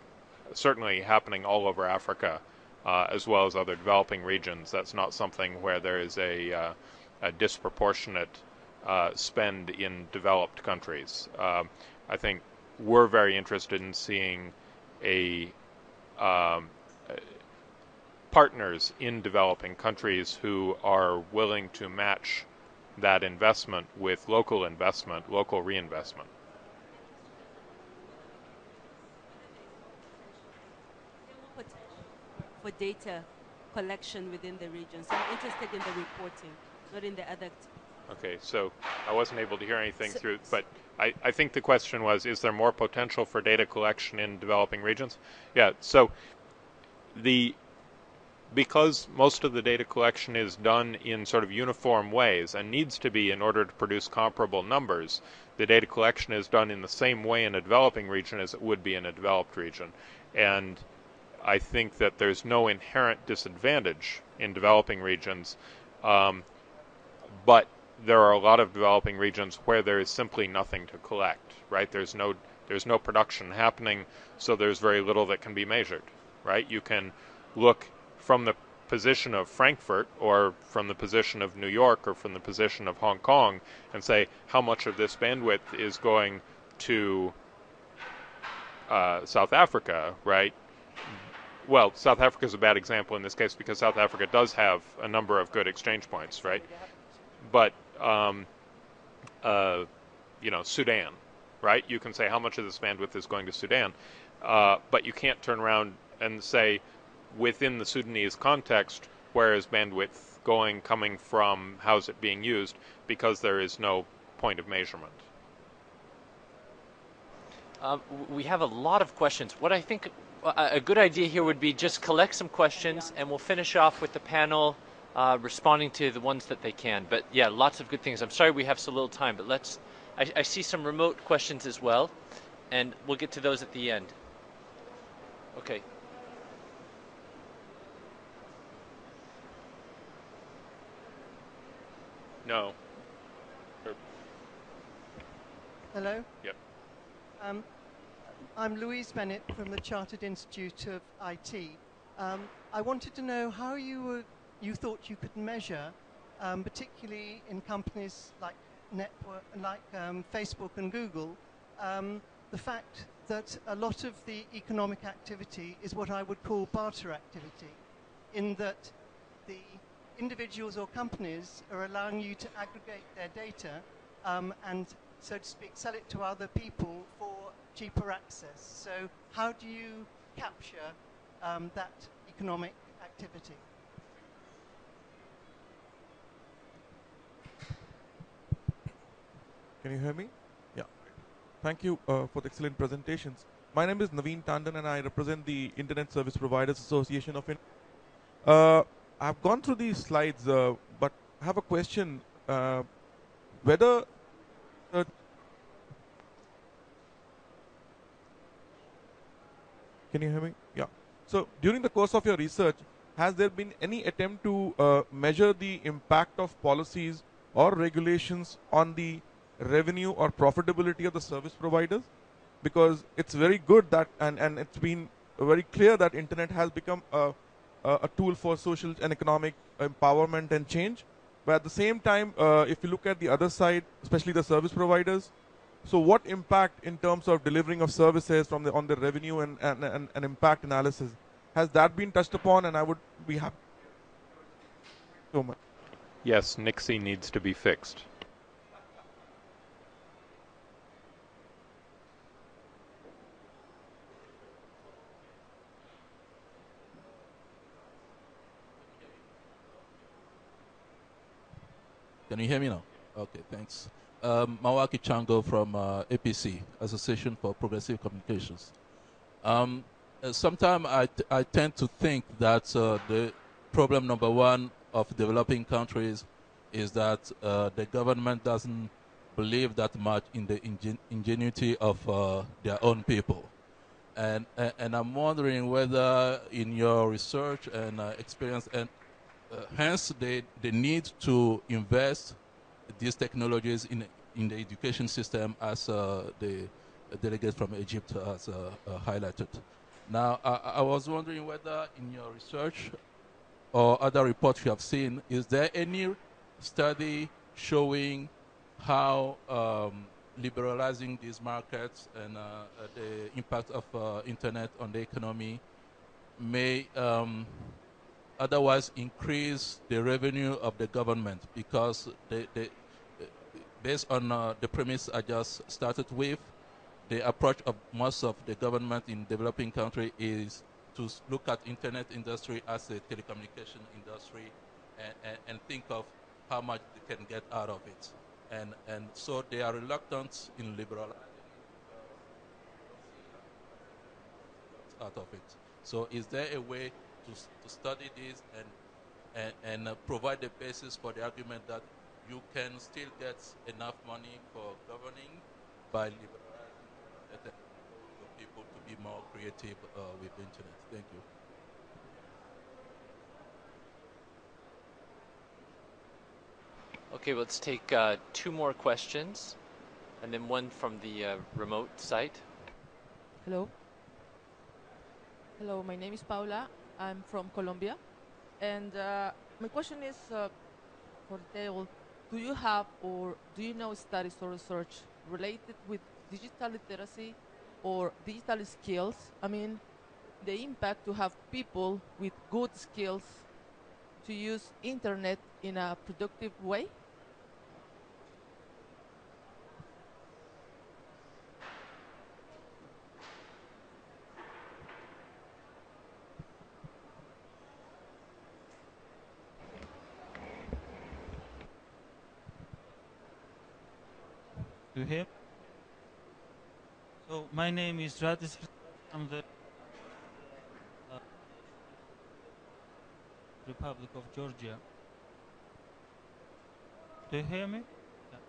certainly happening all over Africa. uh, as well as other developing regions. That's not something where there is a, uh, a disproportionate uh, spend in developed countries. Um, I think we're very interested in seeing a um, partners in developing countries who are willing to match that investment with local investment, local reinvestment. For data collection within the region. So I'm interested in the reporting, not in the other. Okay, so I wasn't able to hear anything so, through, but I, I think the question was, is there more potential for data collection in developing regions? Yeah, so the because most of the data collection is done in sort of uniform ways and needs to be in order to produce comparable numbers, the data collection is done in the same way in a developing region as it would be in a developed region. And I think that there's no inherent disadvantage in developing regions, um, but there are a lot of developing regions where there is simply nothing to collect, right? There's no there's no production happening, so there's very little that can be measured, right? You can look from the position of Frankfurt or from the position of New York or from the position of Hong Kong and say how much of this bandwidth is going to uh, South Africa, right? Well, South Africa is a bad example in this case because South Africa does have a number of good exchange points, right? But um, uh, you know, Sudan, right? You can say how much of this bandwidth is going to Sudan, uh, but you can't turn around and say within the Sudanese context, where is bandwidth going, coming from, how's it being used, because there is no point of measurement. Uh, we have a lot of questions. What I think a good idea here would be just collect some questions, and we'll finish off with the panel uh, responding to the ones that they can. But yeah, lots of good things. I'm sorry we have so little time, but let's. I, I see some remote questions as well, and we'll get to those at the end. Okay. No. Hello? Yep. Um, I'm Louise Bennett from the Chartered Institute of IT. Um, I wanted to know how you were you thought you could measure, um, particularly in companies like network, like um, Facebook and Google, um, the fact that a lot of the economic activity is what I would call barter activity, in that the individuals or companies are allowing you to aggregate their data um, and, so to speak, sell it to other people cheaper access. So how do you capture um, that economic activity? Can you hear me? Yeah. Thank you uh, for the excellent presentations. My name is Naveen Tandon and I represent the Internet Service Providers Association of India. Uh, I've gone through these slides, uh, but I have a question. Uh, whether Can you hear me? Yeah. So during the course of your research, has there been any attempt to uh, measure the impact of policies or regulations on the revenue or profitability of the service providers because it's very good that and, and it's been very clear that internet has become a, a tool for social and economic empowerment and change but at the same time uh, if you look at the other side especially the service providers so what impact in terms of delivering of services from the on the revenue and, and, and, and impact analysis has that been touched upon and i would be happy so much yes Nixie needs to be fixed Can you hear me now? Okay, thanks. Um, Mawaki Chango from uh, APC, Association for Progressive Communications. Um, uh, Sometimes I, I tend to think that uh, the problem number one of developing countries is that uh, the government doesn't believe that much in the ingen- ingenuity of uh, their own people. And, and, I'm wondering whether in your research and uh, experience and hence, the, the need to invest these technologies in, in the education system, as uh, the delegate from Egypt has uh, highlighted. Now, I, I was wondering whether in your research or other reports you have seen, is there any study showing how um, liberalizing these markets and uh, uh, the impact of uh, internet on the economy may um, otherwise increase the revenue of the government because they, they, based on uh, the premise I just started with, the approach of most of the government in developing country is to look at internet industry as a telecommunication industry and, and, and think of how much they can get out of it. And, and so they are reluctant in liberalizing out of it. So is there a way to, to study this and, and, and uh, provide the basis for the argument that you can still get enough money for governing by liberalizing people to be more creative uh, with the internet? Thank you. Okay, let's take uh, two more questions, and then one from the uh, remote site. Hello. Hello, my name is Paula. I'm from Colombia, and uh, my question is uh, for Dale. Do you have or do you know studies or research related with digital literacy or digital skills? I mean, the impact to have people with good skills to use internet in a productive way? Do you hear? So my name is Radis. I'm the uh, Republic of Georgia. Do you hear me? Yeah.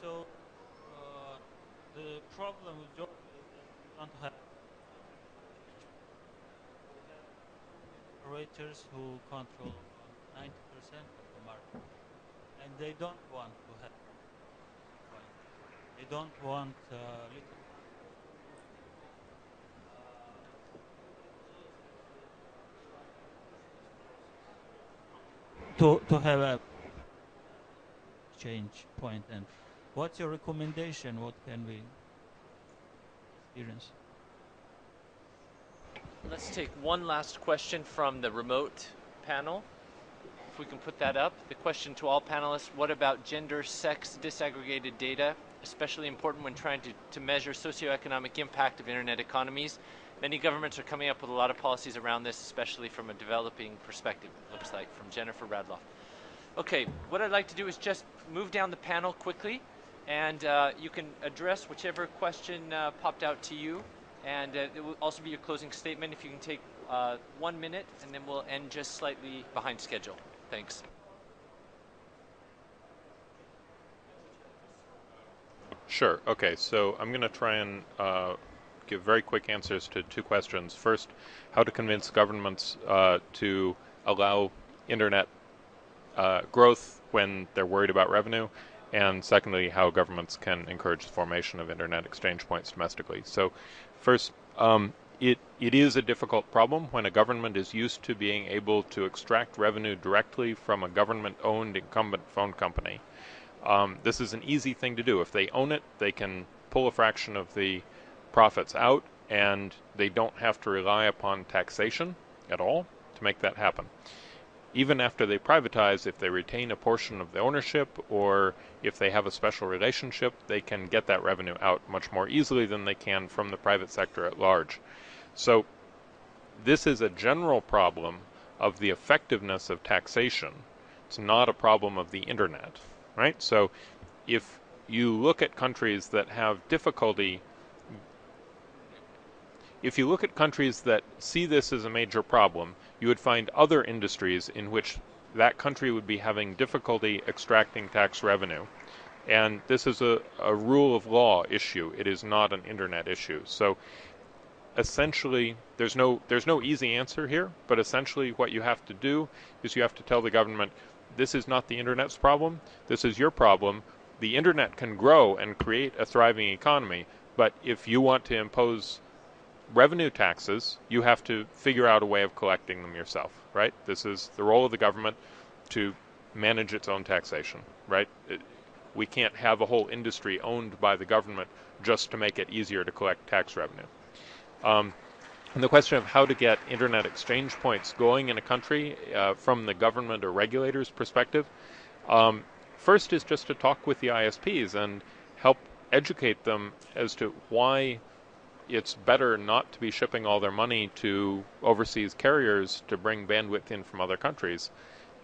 So uh, the problem with Georgia is that we don't have operators who control 90% of the market, and they don't want to have. They don't want uh, to to have a change point and what's your recommendation what can we experience Let's take one last question from the remote panel. If we can put that up. The question to all panelists, what about gender, sex, disaggregated data, especially important when trying to, to measure socioeconomic impact of internet economies? Many governments are coming up with a lot of policies around this, especially from a developing perspective, it looks like, from Jennifer Radloff. Okay, what I'd like to do is just move down the panel quickly, and uh, you can address whichever question uh, popped out to you, and uh, it will also be your closing statement. If you can take uh, one minute, and then we'll end just slightly behind schedule. Thanks. Sure. Okay. So I'm going to try and uh, give very quick answers to two questions. First, how to convince governments uh, to allow internet uh, growth when they're worried about revenue, and secondly, how governments can encourage the formation of internet exchange points domestically. So, first, um, it it is a difficult problem when a government is used to being able to extract revenue directly from a government-owned incumbent phone company. Um, this is an easy thing to do. If they own it, they can pull a fraction of the profits out, and they don't have to rely upon taxation at all to make that happen. Even after they privatize, if they retain a portion of the ownership or if they have a special relationship, they can get that revenue out much more easily than they can from the private sector at large. So, this is a general problem of the effectiveness of taxation. It's not a problem of the internet, right? So, if you look at countries that have difficulty if you look at countries that see this as a major problem, you would find other industries in which that country would be having difficulty extracting tax revenue. And this is a, a rule of law issue. It is not an internet issue. So essentially there's no there's no easy answer here, but essentially what you have to do is you have to tell the government this is not the internet's problem, this is your problem. The internet can grow and create a thriving economy, but if you want to impose revenue taxes, you have to figure out a way of collecting them yourself, right? This is the role of the government to manage its own taxation, right? It, we can't have a whole industry owned by the government just to make it easier to collect tax revenue. Um, and the question of how to get internet exchange points going in a country uh, from the government or regulator's perspective, um, first is just to talk with the ISPs and help educate them as to why it's better not to be shipping all their money to overseas carriers to bring bandwidth in from other countries.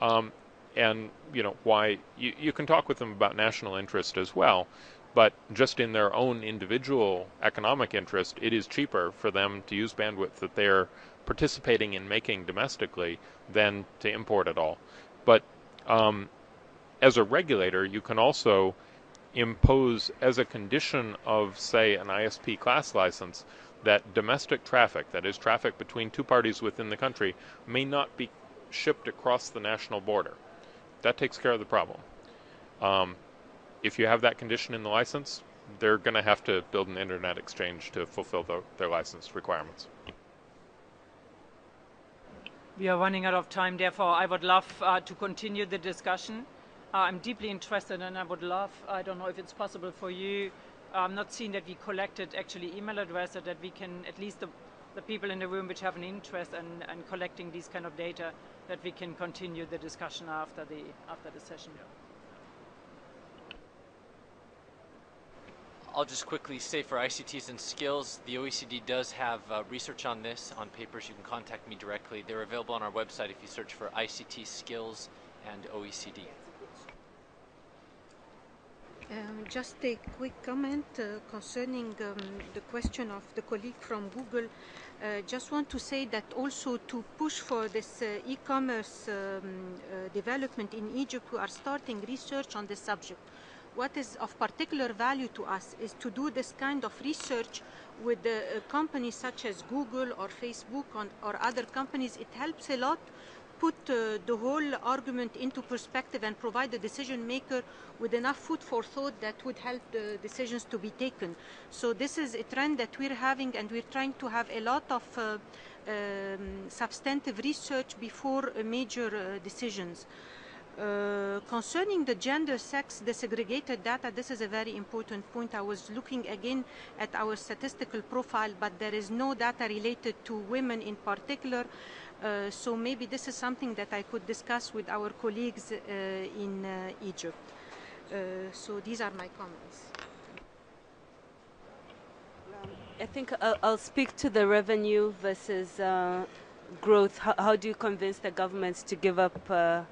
Um, and you know why you, you can talk with them about national interest as well but just in their own individual economic interest it is cheaper for them to use bandwidth that they're participating in making domestically than to import it all but um, as a regulator you can also impose as a condition of say an ISP class license that domestic traffic that is traffic between two parties within the country may not be shipped across the national border that takes care of the problem. Um, if you have that condition in the license, they're going to have to build an internet exchange to fulfill the, their license requirements. We are running out of time, therefore I would love uh, to continue the discussion. I'm deeply interested and I would love, I don't know if it's possible for you, I'm not seeing that we collected actually email addresses that we can, at least the, the people in the room which have an interest in, in collecting these kind of data, that we can continue the discussion after the after the session. I'll just quickly say for ICTs and skills, the OECD does have uh, research on this on papers. You can contact me directly. They're available on our website if you search for ICT skills and OECD. Um, just a quick comment uh, concerning um, the question of the colleague from Google. Uh, just want to say that also to push for this uh, e-commerce um, uh, development in Egypt, we are starting research on this subject. What is of particular value to us is to do this kind of research with uh, companies such as Google or Facebook on, or other companies. It helps a lot put uh, the whole argument into perspective and provide the decision maker with enough food for thought that would help the decisions to be taken. So this is a trend that we're having and we're trying to have a lot of uh, um, substantive research before uh, major uh, decisions. Uh, concerning the gender sex desegregated data, this is a very important point. I was looking again at our statistical profile, but there is no data related to women in particular. Uh, so maybe this is something that I could discuss with our colleagues uh, in uh, Egypt. Uh, so these are my comments. I think I'll, I'll speak to the revenue versus uh, growth. How, how, do you convince the governments to give up uh,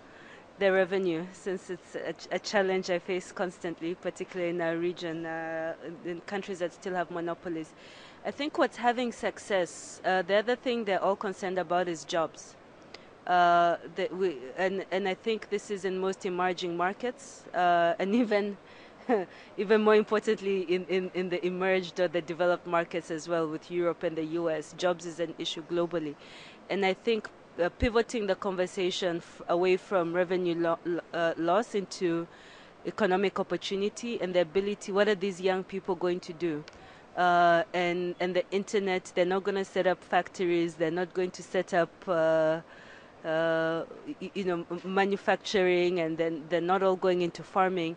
their revenue since it's a, a, challenge I face constantly, particularly in our region, in countries that still have monopolies? I think what's having success, uh, the other thing they're all concerned about is jobs. Uh, we, and, and I think this is in most emerging markets, uh, and even even more importantly in, in, in the emerged or the developed markets as well with Europe and the US. Jobs is an issue globally. And I think uh, pivoting the conversation away from revenue lo uh, loss into economic opportunity and the ability, what are these young people going to do? Uh, and and the internet. They're not going to set up factories. They're not going to set up. Uh, uh, you know, manufacturing, and then they're not all going into farming,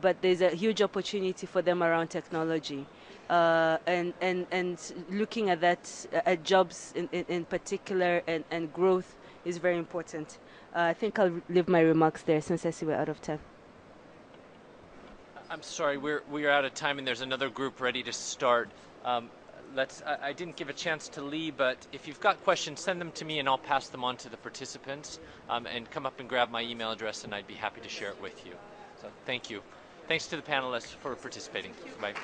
but there's a huge opportunity for them around technology, uh, and and and looking at that at jobs in, in, in particular and, and growth is very important. Uh, I think I'll leave my remarks there since I see we're out of time. I'm sorry, we're we're out of time, and there's another group ready to start. Um, let's. I, I, didn't give a chance to Lee, but if you've got questions, send them to me, and I'll pass them on to the participants. Um, and come up and grab my email address, and I'd be happy to share it with you. So thank you. Thanks to the panelists for participating. Bye.